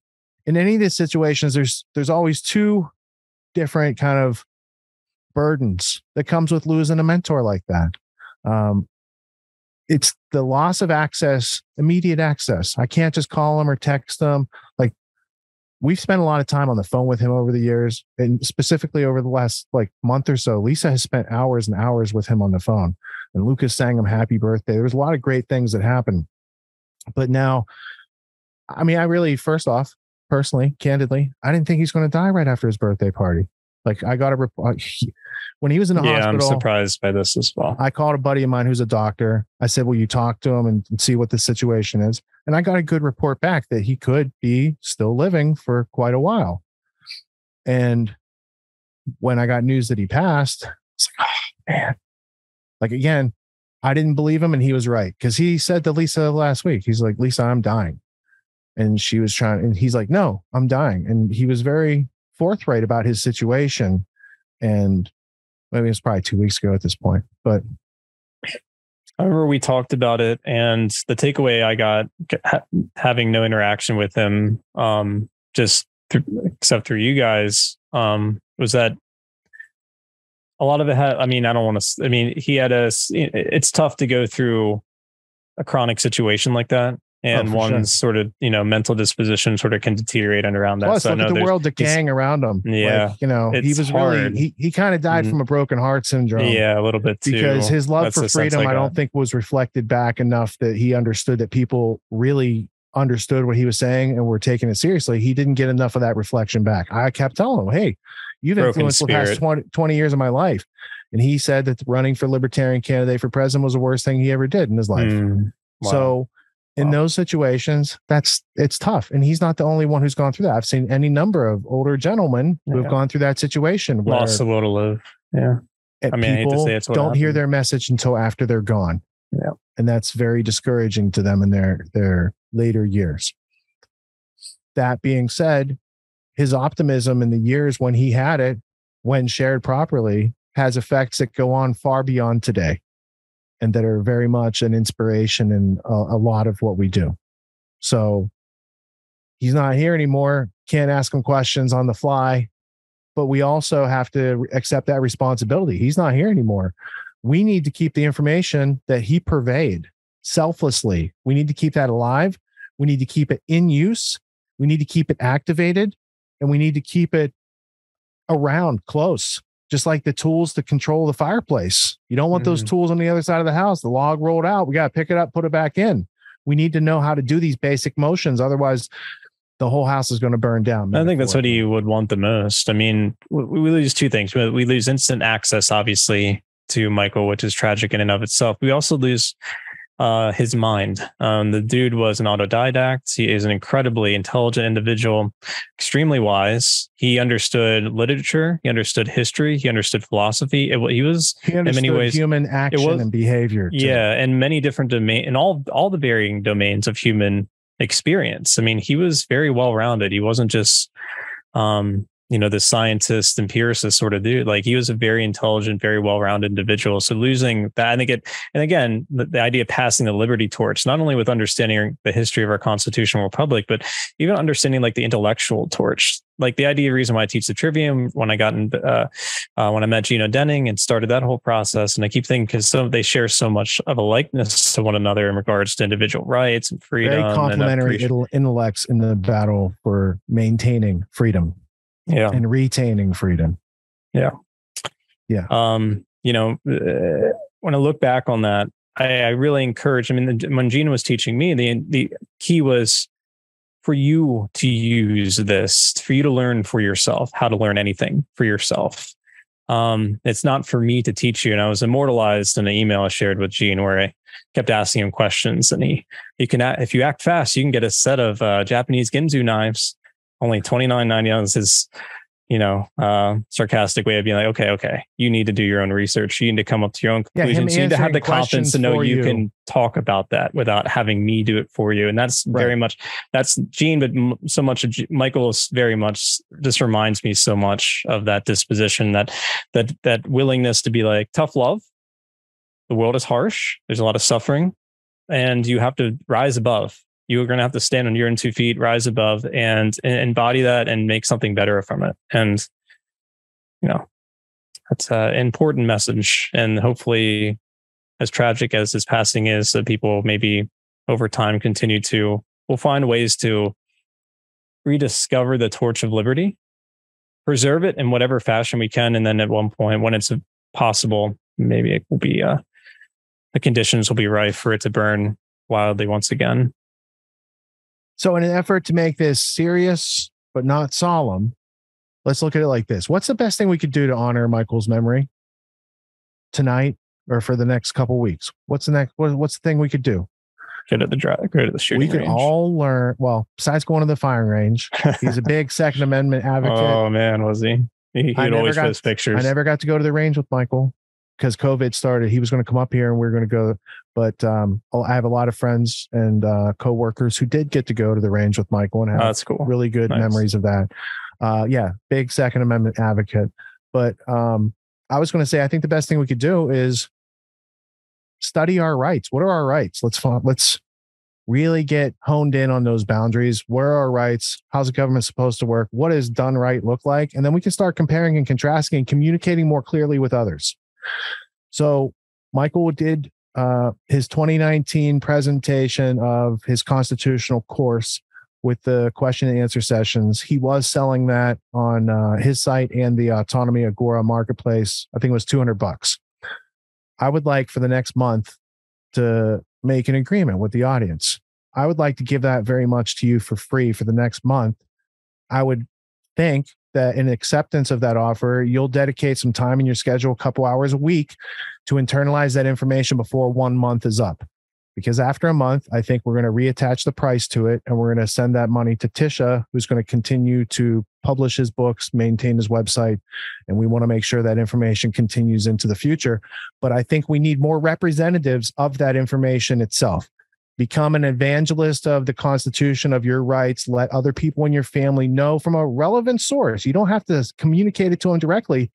in any of these situations, there's there's always two different kind of burdens that comes with losing a mentor like that. Um, it's the loss of access, immediate access. I can't just call him or text them. We've spent a lot of time on the phone with him over the years, and specifically over the last like month or so. Lisa has spent hours and hours with him on the phone, and Lucas sang him happy birthday. There was a lot of great things that happened, but now, I mean, I really first off, personally, candidly, I didn't think he's going to die right after his birthday party. Like I got a report. Uh, when he was in the yeah, I'm surprised by this as well. I called a buddy of mine who's a doctor. I said, Will you talk to him and, and see what the situation is? And I got a good report back that he could be still living for quite a while. And when I got news that he passed, it's like, oh man. Like again, I didn't believe him and he was right. Cause he said to Lisa last week, he's like, Lisa, I'm dying. And she was trying, and he's like, No, I'm dying. And he was very forthright about his situation. And maybe it's probably two weeks ago at this point, but I remember we talked about it, and the takeaway I got ha- having no interaction with him, um, just th- except through you guys, um, was that a lot of it had. I mean, I don't want to. I mean, he had a. It's tough to go through a chronic situation like that, and Oh, one's sure. sort of you know mental disposition sort of can deteriorate and around that. Plus, so I look at the world decaying around him. Yeah. Like, you know, he was hard. really he he kind of died Mhm. from a broken heart syndrome. yeah, a little bit too. because his love That's for freedom, I, don't got. think was reflected back enough that he understood that people really understood what he was saying and were taking it seriously. He didn't get enough of that reflection back. I kept telling him, "Hey, you've Broken influenced the past spirit. 20, 20 years of my life." And he said that running for libertarian candidate for president was the worst thing he ever did in his life. Mm, wow. So in Wow. those situations, that's it's tough. And he's not the only one who's gone through that. I've seen any number of older gentlemen who have gone through that situation where lost a will to live. Yeah. I mean, I hate to people say it's what don't hear their message until after they're gone. Yeah. And that's very discouraging to them in their their later years. That being said, his optimism in the years when he had it, when shared properly, has effects that go on far beyond today and that are very much an inspiration in a, a lot of what we do. So he's not here anymore. Can't ask him questions on the fly, but we also have to accept that responsibility. He's not here anymore. We need to keep the information that he purveyed selflessly. We need to keep that alive. We need to keep it in use. We need to keep it activated and we need to keep it around close, just like the tools to control the fireplace. You don't want those Mhm. tools on the other side of the house. The log rolled out. We got to pick it up, put it back in. We need to know how to do these basic motions. Otherwise, the whole house is going to burn down. I think that's what he would want the most. I mean, we, we lose two things. We we lose instant access, obviously, to Michael, which is tragic in and of itself. We also lose uh, his mind. Um, the dude was an autodidact. He is an incredibly intelligent individual, extremely wise. He understood literature. He understood history. He understood philosophy. It, he was He understood many ways, human action was- and behavior. too. yeah, and many different domain in all all the varying domains of human experience. I mean, he was very well rounded. He wasn't just um, you know, the scientist empiricist sort of dude. Like he was a very intelligent, very well rounded individual. So losing that, I think it and again, the, the idea of passing the liberty torch, not only with understanding the history of our constitutional republic, but even understanding like the intellectual torch. Like the idea reason why I teach the trivium when I got in uh, uh, when I met Gene Odening and started that whole process. And I keep thinking because some they share so much of a likeness to one another in regards to individual rights and freedom. Very and complementary intellects in the battle for maintaining freedom yeah. and retaining freedom. Yeah. Yeah. Um, you know, uh, when I look back on that, I, I really encourage. I mean, the, when Gene was teaching me, the the key was for you to use this, for you to learn for yourself how to learn anything for yourself. Um, it's not for me to teach you. And I was immortalized in an email I shared with Gene where I kept asking him questions, and he you can if you act fast, you can get a set of uh, Japanese Ginsu knives, only twenty nine ninety nine. Is his you know, uh, sarcastic way of being like, okay, okay, you need to do your own research. You need to come up to your own Yeah, conclusions. you need to have the confidence to know you, you. can talk about that without having me do it for you. And that's Right. very much, that's Gene, but m- so much Michael is very much, just reminds me so much of that disposition, that, that, that willingness to be like tough love. The world is harsh. There's a lot of suffering and you have to rise above. You're going to have to stand on your own two feet, rise above and, and embody that and make something better from it. And, you know, that's an important message. And hopefully, as tragic as his passing is, that people maybe over time continue to, will find ways to rediscover the torch of liberty, preserve it in whatever fashion we can. And then at one point, when it's possible, maybe it will be, uh, the conditions will be right for it to burn wildly once again. So, in an effort to make this serious but not solemn, let's look at it like this. What's the best thing we could do to honor Michael's memory tonight or for the next couple weeks? What's the next what's the thing we could do? Go to the drive, go to the shooting we could range. all learn well, besides going to the firing range. He's a big Second Amendment (laughs) advocate. oh man, was he? He, would always got- post pictures. I never got to go to the range with Michael because COVID started. He was going to come up here and we are going to go. But um, I have a lot of friends and uh, coworkers who did get to go to the range with Michael and Oh, have that's cool. really good Nice. memories of that. Uh, yeah, big Second Amendment advocate. But um, I was going to say, I think the best thing we could do is study our rights. What are our rights? Let's let's really get honed in on those boundaries. Where are our rights? How's the government supposed to work? What does done right look like? And then we can start comparing and contrasting and communicating more clearly with others. So Michael did uh, his 2019 presentation of his constitutional course with the question and answer sessions. He was selling that on uh, his site and the Autonomy Agora marketplace. I think it was 200 bucks. I would like for the next month to make an agreement with the audience. I would like to give that very much to you for free for the next month. I would think that in acceptance of that offer, you'll dedicate some time in your schedule, a couple hours a week, to internalize that information before one month is up. Because after a month, I think we're going to reattach the price to it and we're going to send that money to Tisha, who's going to continue to publish his books, maintain his website. And we want to make sure that information continues into the future. But I think we need more representatives of that information itself. Become an evangelist of the Constitution of your rights. Let other people in your family know from a relevant source. You don't have to communicate it to them directly.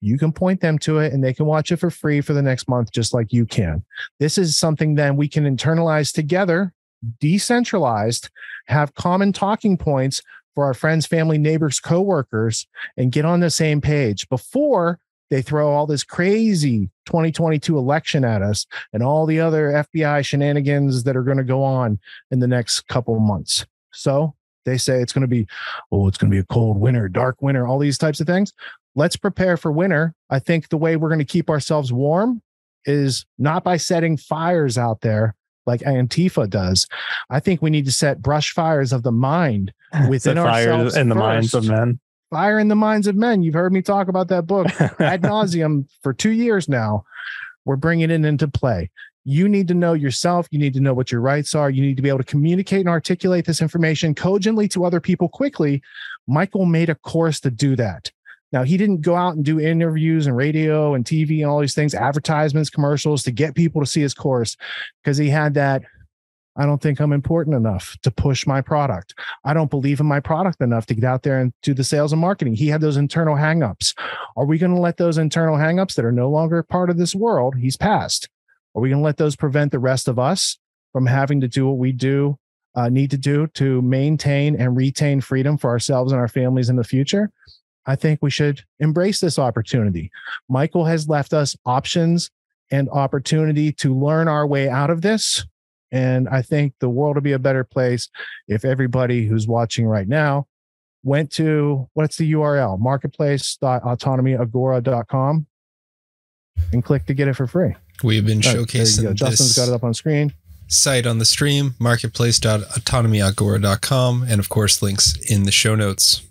You can point them to it and they can watch it for free for the next month, just like you can. This is something then we can internalize together, decentralized, have common talking points for our friends, family, neighbors, coworkers, and get on the same page before they throw all this crazy 2022 election at us and all the other FBI shenanigans that are going to go on in the next couple of months. So they say it's going to be, oh, it's going to be a cold winter, dark winter, all these types of things. Let's prepare for winter. I think the way we're going to keep ourselves warm is not by setting fires out there like Antifa does. I think we need to set brush fires of the mind (laughs) within ourselves in the minds of men. Fire in the minds of men. You've heard me talk about that book (laughs) ad nauseum for two years now. We're bringing it into play. You need to know yourself. You need to know what your rights are. You need to be able to communicate and articulate this information cogently to other people quickly. Michael made a course to do that. Now, he didn't go out and do interviews and radio and TV and all these things, advertisements, commercials to get people to see his course because he had that. I don't think I'm important enough to push my product. I don't believe in my product enough to get out there and do the sales and marketing. He had those internal hangups. Are we going to let those internal hangups that are no longer part of this world, he's passed? Are we going to let those prevent the rest of us from having to do what we do, uh, need to do to maintain and retain freedom for ourselves and our families in the future? I think we should embrace this opportunity. Michael has left us options and opportunity to learn our way out of this. And I think the world would be a better place if everybody who's watching right now went to what's the URL? Marketplace.autonomyagora.com and click to get it for free. We have been showcasing go. Justin's this got it up on screen. site on the stream, marketplace.autonomyagora.com, and of course, links in the show notes.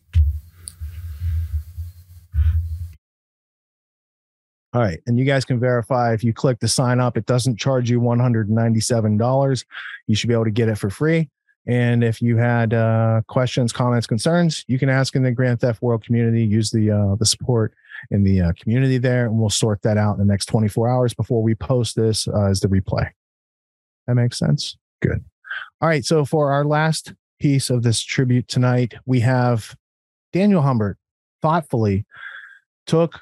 All right. And you guys can verify if you click to sign up, it doesn't charge you $197. You should be able to get it for free. And if you had uh, questions, comments, concerns, you can ask in the Grand Theft World community. Use the uh, the support in the uh, community there, and we'll sort that out in the next 24 hours before we post this uh, as the replay. That makes sense. Good. All right. So for our last piece of this tribute tonight, we have Daniel Humbert thoughtfully took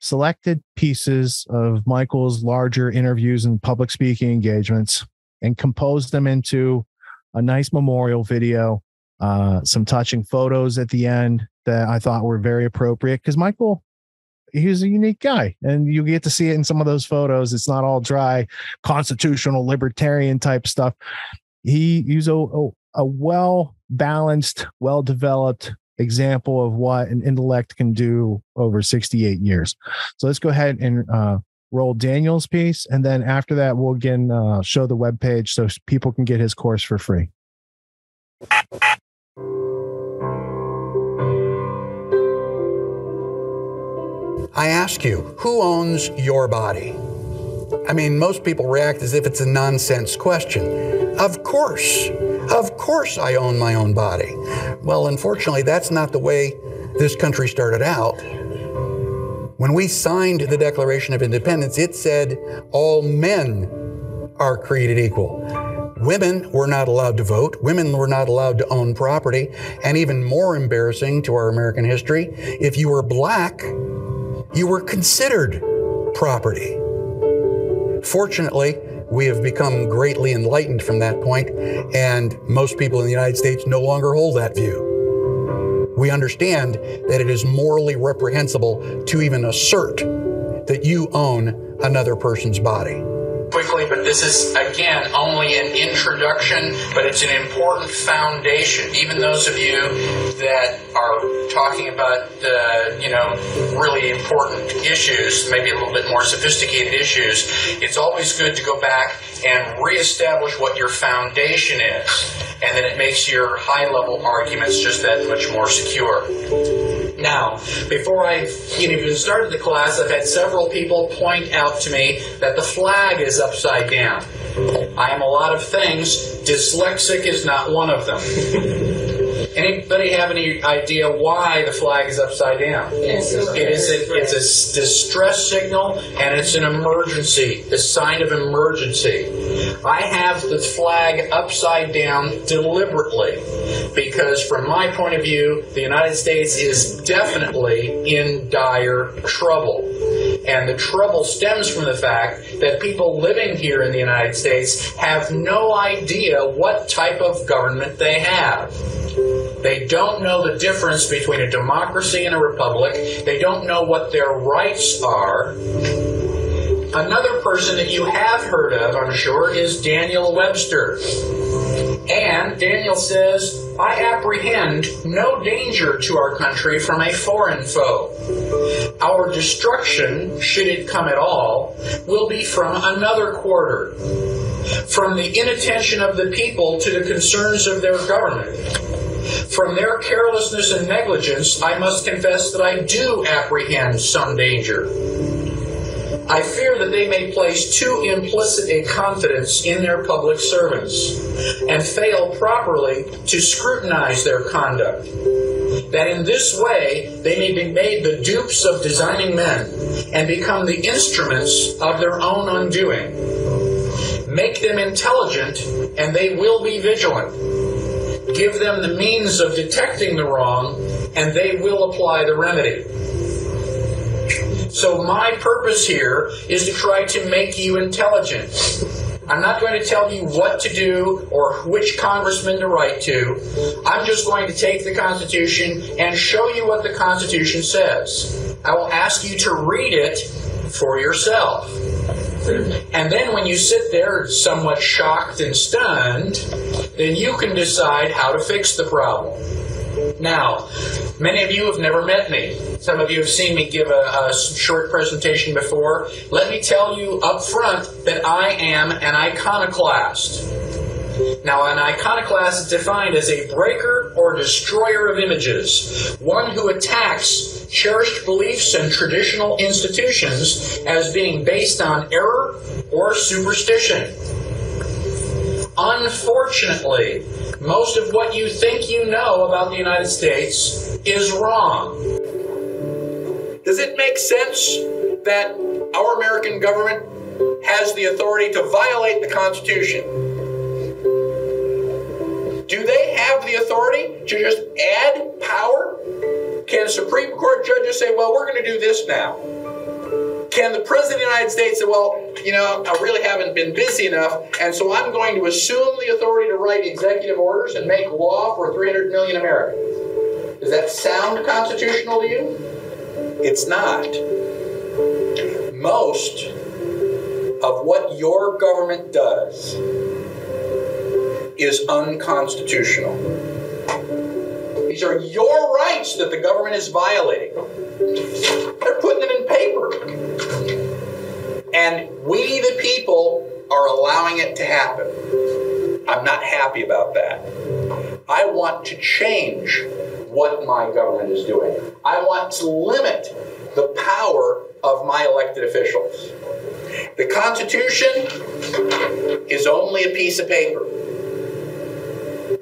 selected pieces of Michael's larger interviews and public speaking engagements and composed them into a nice memorial video, uh, some touching photos at the end that I thought were very appropriate because Michael, he's a unique guy and you get to see it in some of those photos. It's not all dry, constitutional, libertarian type stuff. He, he's a, a, a well balanced, well developed example of what an intellect can do over 68 years. So let's go ahead and uh, roll Daniel's piece. And then after that, we'll again uh, show the web page so people can get his course for free. I ask you, who owns your body? I mean, most people react as if it's a nonsense question. Of course, of course, I own my own body. Well, unfortunately, that's not the way this country started out. When we signed the Declaration of Independence, it said all men are created equal. Women were not allowed to vote. Women were not allowed to own property. And even more embarrassing to our American history, if you were black, you were considered property. Fortunately, we have become greatly enlightened from that point, and most people in the United States no longer hold that view. We understand that it is morally reprehensible to even assert that you own another person's body quickly, but this is, again, only an introduction, but it's an important foundation. Even those of you that are talking about, uh, you know, really important issues, maybe a little bit more sophisticated issues, it's always good to go back and reestablish what your foundation is. And then it makes your high level arguments just that much more secure. Now, before I even started the class, I've had several people point out to me that the flag is upside down. I am a lot of things. Dyslexic is not one of them. Anybody have any idea why the flag is upside down? It is a, it's a distress signal and it's an emergency, a sign of emergency. I have the flag upside down deliberately because, from my point of view, the United States is definitely in dire trouble. And the trouble stems from the fact that people living here in the United States have no idea what type of government they have. They don't know the difference between a democracy and a republic. They don't know what their rights are. Another person that you have heard of, I'm sure, is Daniel Webster. And Daniel says, I apprehend no danger to our country from a foreign foe. Our destruction, should it come at all, will be from another quarter. From the inattention of the people to the concerns of their government from their carelessness and negligence, I must confess that I do apprehend some danger. I fear that they may place too implicit a confidence in their public servants and fail properly to scrutinize their conduct. That in this way they may be made the dupes of designing men and become the instruments of their own undoing. Make them intelligent, and they will be vigilant give them the means of detecting the wrong, and they will apply the remedy. So, my purpose here is to try to make you intelligent. I'm not going to tell you what to do or which congressman to write to. I'm just going to take the Constitution and show you what the Constitution says. I will ask you to read it for yourself. And then when you sit there somewhat shocked and stunned, then you can decide how to fix the problem. Now, many of you have never met me. Some of you have seen me give a, a, short presentation before. Let me tell you up front that I am an iconoclast. Now, an iconoclast is defined as a breaker or destroyer of images, one who attacks cherished beliefs and traditional institutions as being based on error or superstition. Unfortunately, most of what you think you know about the United States is wrong. Does it make sense that our American government has the authority to violate the Constitution? Do they have the authority to just add power? Can Supreme Court judges say, well, we're going to do this now? Can the President of the United States say, well, you know, I really haven't been busy enough, and so I'm going to assume the authority to write executive orders and make law for 300 million Americans? Does that sound constitutional to you? It's not. Most of what your government does is unconstitutional. These are your rights that the government is violating. They're putting it in paper. And we, the people, are allowing it to happen. I'm not happy about that. I want to change what my government is doing. I want to limit the power of my elected officials. The Constitution is only a piece of paper.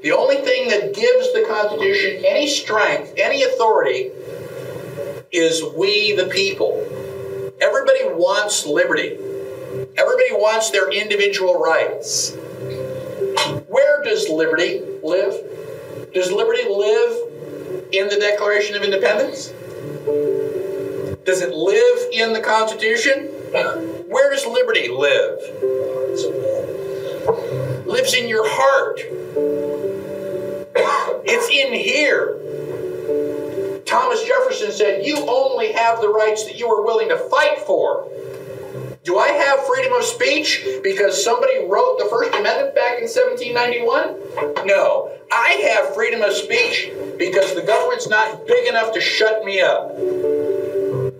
The only thing that gives the Constitution any strength, any authority, is we the people. Everybody wants liberty. Everybody wants their individual rights. Where does liberty live? Does liberty live in the Declaration of Independence? Does it live in the Constitution? Where does liberty live? Lives in your heart. It's in here. Thomas Jefferson said, You only have the rights that you are willing to fight for. Do I have freedom of speech because somebody wrote the First Amendment back in 1791? No. I have freedom of speech because the government's not big enough to shut me up.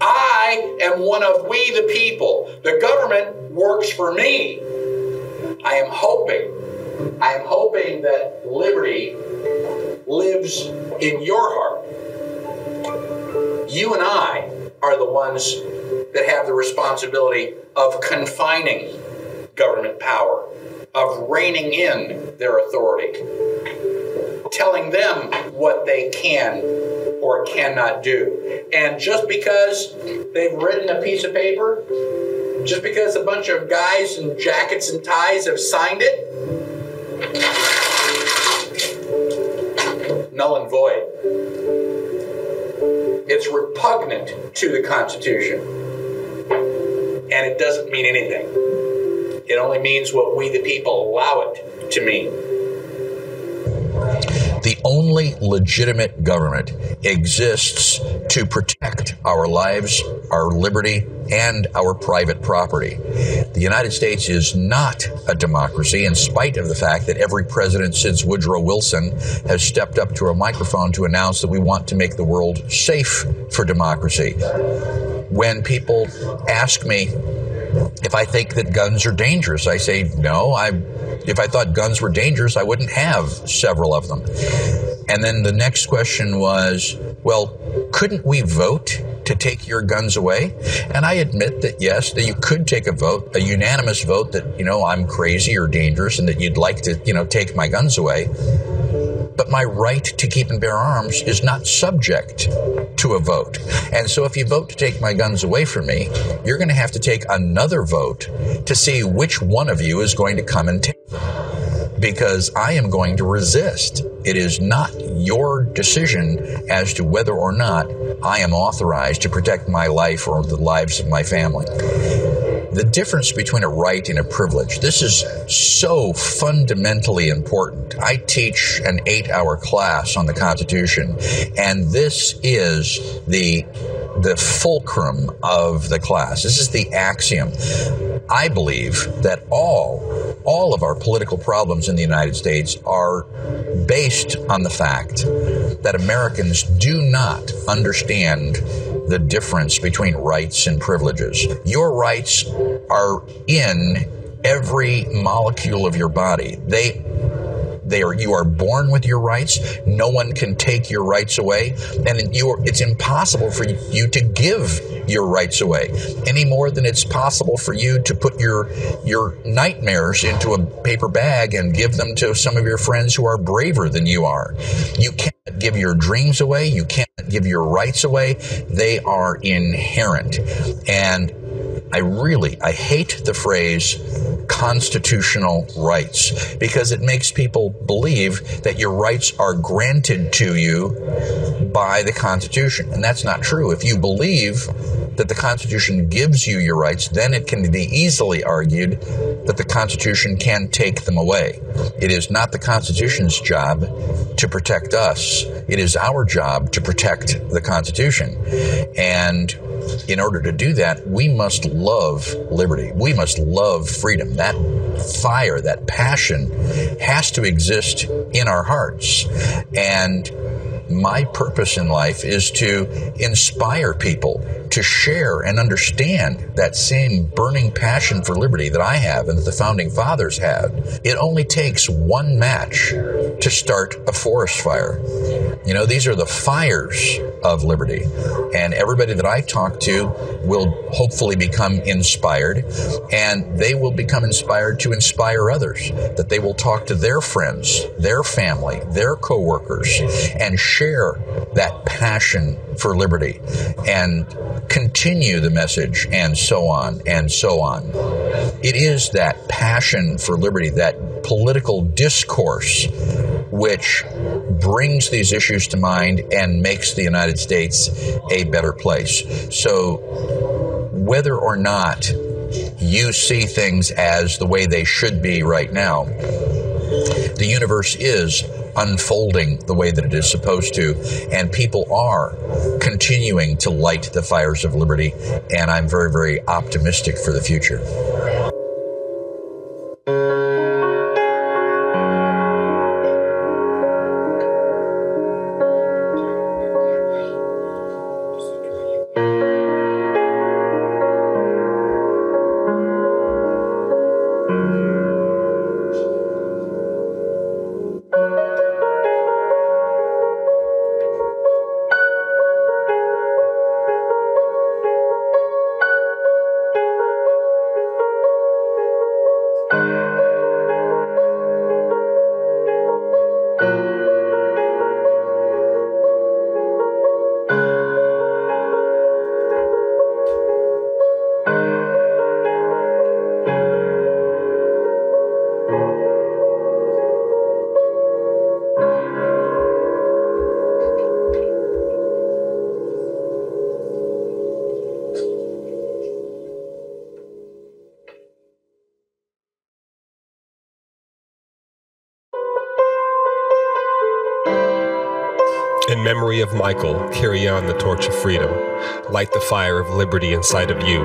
I am one of we the people. The government works for me. I am hoping, I am hoping that liberty lives in your heart. You and I are the ones that have the responsibility of confining government power, of reining in their authority, telling them what they can or cannot do. And just because they've written a piece of paper, just because a bunch of guys in jackets and ties have signed it, null and void. It's repugnant to the Constitution. And it doesn't mean anything. It only means what we, the people, allow it to mean. The only legitimate government exists to protect our lives, our liberty, and our private property. The United States is not a democracy, in spite of the fact that every president since Woodrow Wilson has stepped up to a microphone to announce that we want to make the world safe for democracy. When people ask me if I think that guns are dangerous, I say no. I, if I thought guns were dangerous, I wouldn't have several of them. And then the next question was, well, couldn't we vote to take your guns away? And I admit that yes, that you could take a vote, a unanimous vote that, you know, I'm crazy or dangerous and that you'd like to, you know, take my guns away. But my right to keep and bear arms is not subject to a vote. And so if you vote to take my guns away from me, you're going to have to take another vote to see which one of you is going to come and take them. Because I am going to resist. It is not your decision as to whether or not I am authorized to protect my life or the lives of my family the difference between a right and a privilege. This is so fundamentally important. I teach an eight hour class on the Constitution, and this is the the fulcrum of the class. This is the axiom. I believe that all all of our political problems in the United States are based on the fact that Americans do not understand the difference between rights and privileges. Your rights are in every molecule of your body. They they are you are born with your rights. No one can take your rights away, and you are, it's impossible for you to give your rights away any more than it's possible for you to put your your nightmares into a paper bag and give them to some of your friends who are braver than you are. You can't give your dreams away. You can't give your rights away. They are inherent, and I really I hate the phrase constitutional rights because it makes people believe that your rights are granted to you by the Constitution. And that's not true. If you believe that the Constitution gives you your rights, then it can be easily argued that the Constitution can take them away. It is not the Constitution's job to protect us, it is our job to protect the Constitution. And in order to do that, we must love liberty. We must love freedom. That fire, that passion has to exist in our hearts. And my purpose in life is to inspire people to share and understand that same burning passion for liberty that I have and that the founding fathers had. It only takes one match to start a forest fire. You know, these are the fires of liberty. And everybody that I talk to will hopefully become inspired, and they will become inspired to inspire others, that they will talk to their friends, their family, their coworkers, and share that passion for liberty and continue the message and so on and so on. It is that passion for liberty, that political discourse, which brings these issues to mind and makes the United States a better place. So, whether or not you see things as the way they should be right now, the universe is unfolding the way that it is supposed to, and people are continuing to light the fires of liberty, and I'm very, very optimistic for the future. Of Michael, carry on the torch of freedom. Light the fire of liberty inside of you.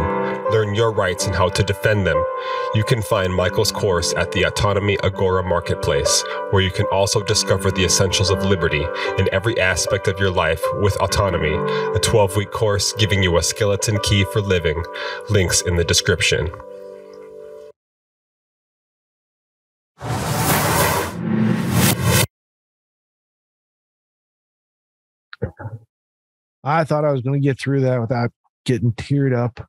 Learn your rights and how to defend them. You can find Michael's course at the Autonomy Agora Marketplace, where you can also discover the essentials of liberty in every aspect of your life with autonomy, a 12 week course giving you a skeleton key for living. Links in the description. I thought I was going to get through that without getting teared up.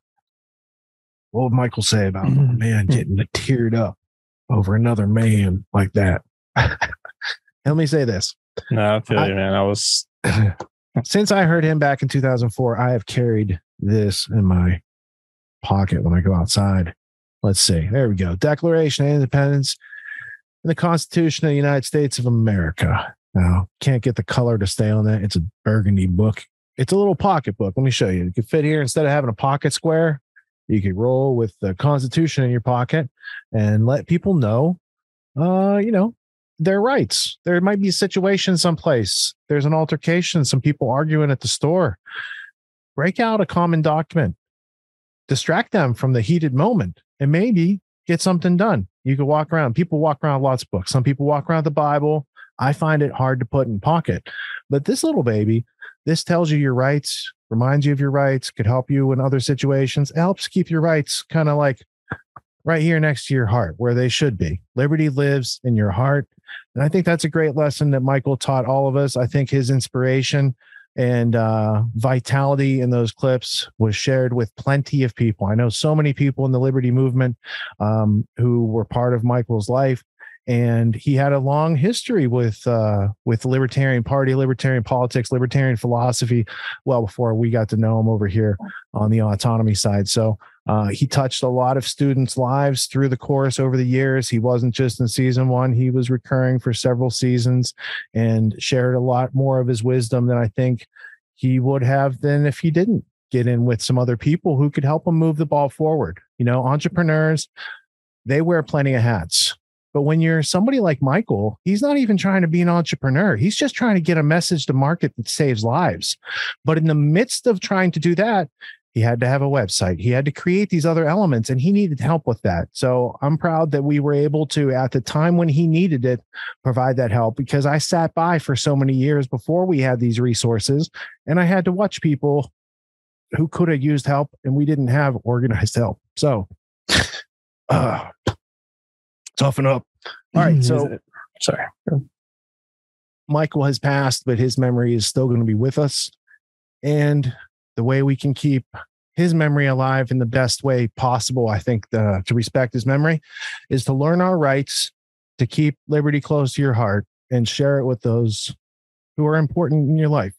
What would Michael say about a (laughs) man getting teared up over another man like that? (laughs) Let me say this. No, I feel I- you, man. I was (laughs) Since I heard him back in 2004, I have carried this in my pocket when I go outside. Let's see. There we go. Declaration of Independence and the Constitution of the United States of America. Now, can't get the color to stay on that. It's a burgundy book. It's a little pocket book. Let me show you. You can fit here instead of having a pocket square. You could roll with the Constitution in your pocket and let people know, uh, you know, their rights. There might be a situation someplace. There's an altercation, some people arguing at the store. Break out a common document, distract them from the heated moment, and maybe get something done. You could walk around. People walk around lots of books. Some people walk around the Bible. I find it hard to put in pocket. But this little baby, this tells you your rights, reminds you of your rights, could help you in other situations. It helps keep your rights kind of like right here next to your heart where they should be. Liberty lives in your heart. And I think that's a great lesson that Michael taught all of us. I think his inspiration and uh, vitality in those clips was shared with plenty of people. I know so many people in the liberty movement um, who were part of Michael's life. And he had a long history with uh, with Libertarian Party, Libertarian politics, Libertarian philosophy. Well, before we got to know him over here on the autonomy side, so uh, he touched a lot of students' lives through the course over the years. He wasn't just in season one, he was recurring for several seasons and shared a lot more of his wisdom than I think he would have than if he didn't get in with some other people who could help him move the ball forward. You know, entrepreneurs, they wear plenty of hats. But when you're somebody like Michael, he's not even trying to be an entrepreneur. He's just trying to get a message to market that saves lives. But in the midst of trying to do that, he had to have a website. He had to create these other elements and he needed help with that. So I'm proud that we were able to, at the time when he needed it, provide that help because I sat by for so many years before we had these resources and I had to watch people who could have used help and we didn't have organized help. So, (sighs) uh, toughen up. All right. So, sorry. Michael has passed, but his memory is still going to be with us. And the way we can keep his memory alive in the best way possible, I think, the, to respect his memory, is to learn our rights, to keep liberty close to your heart, and share it with those who are important in your life.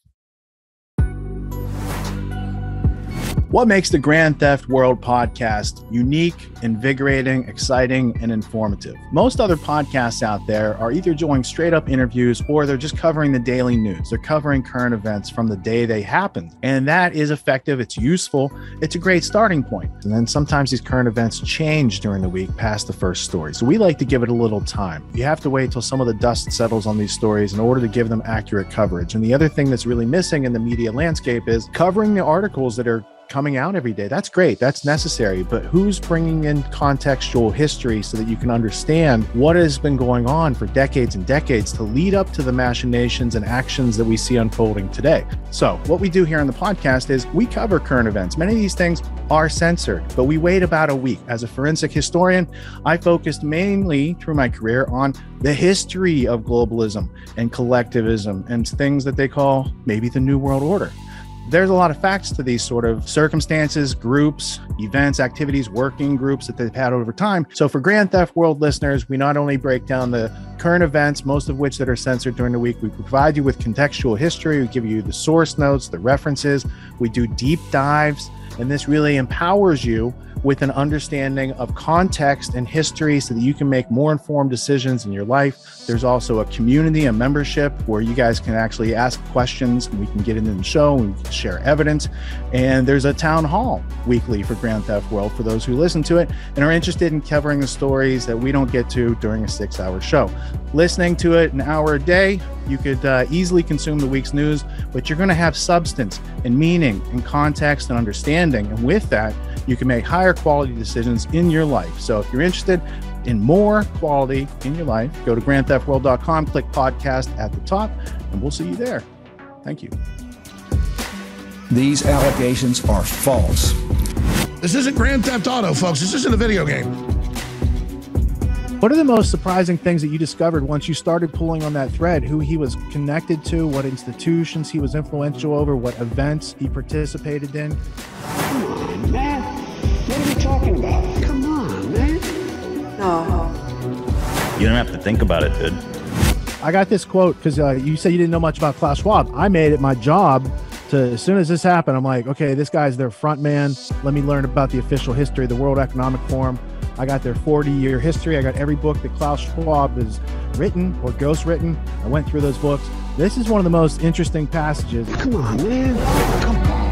What makes the Grand Theft World podcast unique, invigorating, exciting, and informative? Most other podcasts out there are either doing straight up interviews or they're just covering the daily news. They're covering current events from the day they happened. And that is effective, it's useful, it's a great starting point. And then sometimes these current events change during the week past the first story. So we like to give it a little time. You have to wait till some of the dust settles on these stories in order to give them accurate coverage. And the other thing that's really missing in the media landscape is covering the articles that are coming out every day. That's great. That's necessary. But who's bringing in contextual history so that you can understand what has been going on for decades and decades to lead up to the machinations and actions that we see unfolding today? So, what we do here on the podcast is we cover current events. Many of these things are censored, but we wait about a week. As a forensic historian, I focused mainly through my career on the history of globalism and collectivism and things that they call maybe the New World Order there's a lot of facts to these sort of circumstances, groups, events, activities, working groups that they've had over time. So for Grand Theft World listeners, we not only break down the current events, most of which that are censored during the week, we provide you with contextual history, we give you the source notes, the references, we do deep dives, and this really empowers you with an understanding of context and history so that you can make more informed decisions in your life. There's also a community, a membership where you guys can actually ask questions and we can get into the show and share evidence. And there's a town hall weekly for Grand Theft World for those who listen to it and are interested in covering the stories that we don't get to during a six hour show. Listening to it an hour a day, you could uh, easily consume the week's news, but you're going to have substance and meaning and context and understanding. And with that, you can make higher quality decisions in your life. So if you're interested in more quality in your life, go to grandtheftworld.com, click podcast at the top, and we'll see you there. Thank you. These allegations are false. This isn't Grand Theft Auto, folks. This isn't a video game. What are the most surprising things that you discovered once you started pulling on that thread? Who he was connected to, what institutions he was influential over, what events he participated in? Come on, man. What are we talking about? Come on, man. No. You don't have to think about it, dude. I got this quote because uh, you said you didn't know much about Klaus Schwab. I made it my job to, as soon as this happened, I'm like, okay, this guy's their front man. Let me learn about the official history of the World Economic Forum. I got their 40 year history. I got every book that Klaus Schwab has written or ghost written. I went through those books. This is one of the most interesting passages. Come on, man. Come on.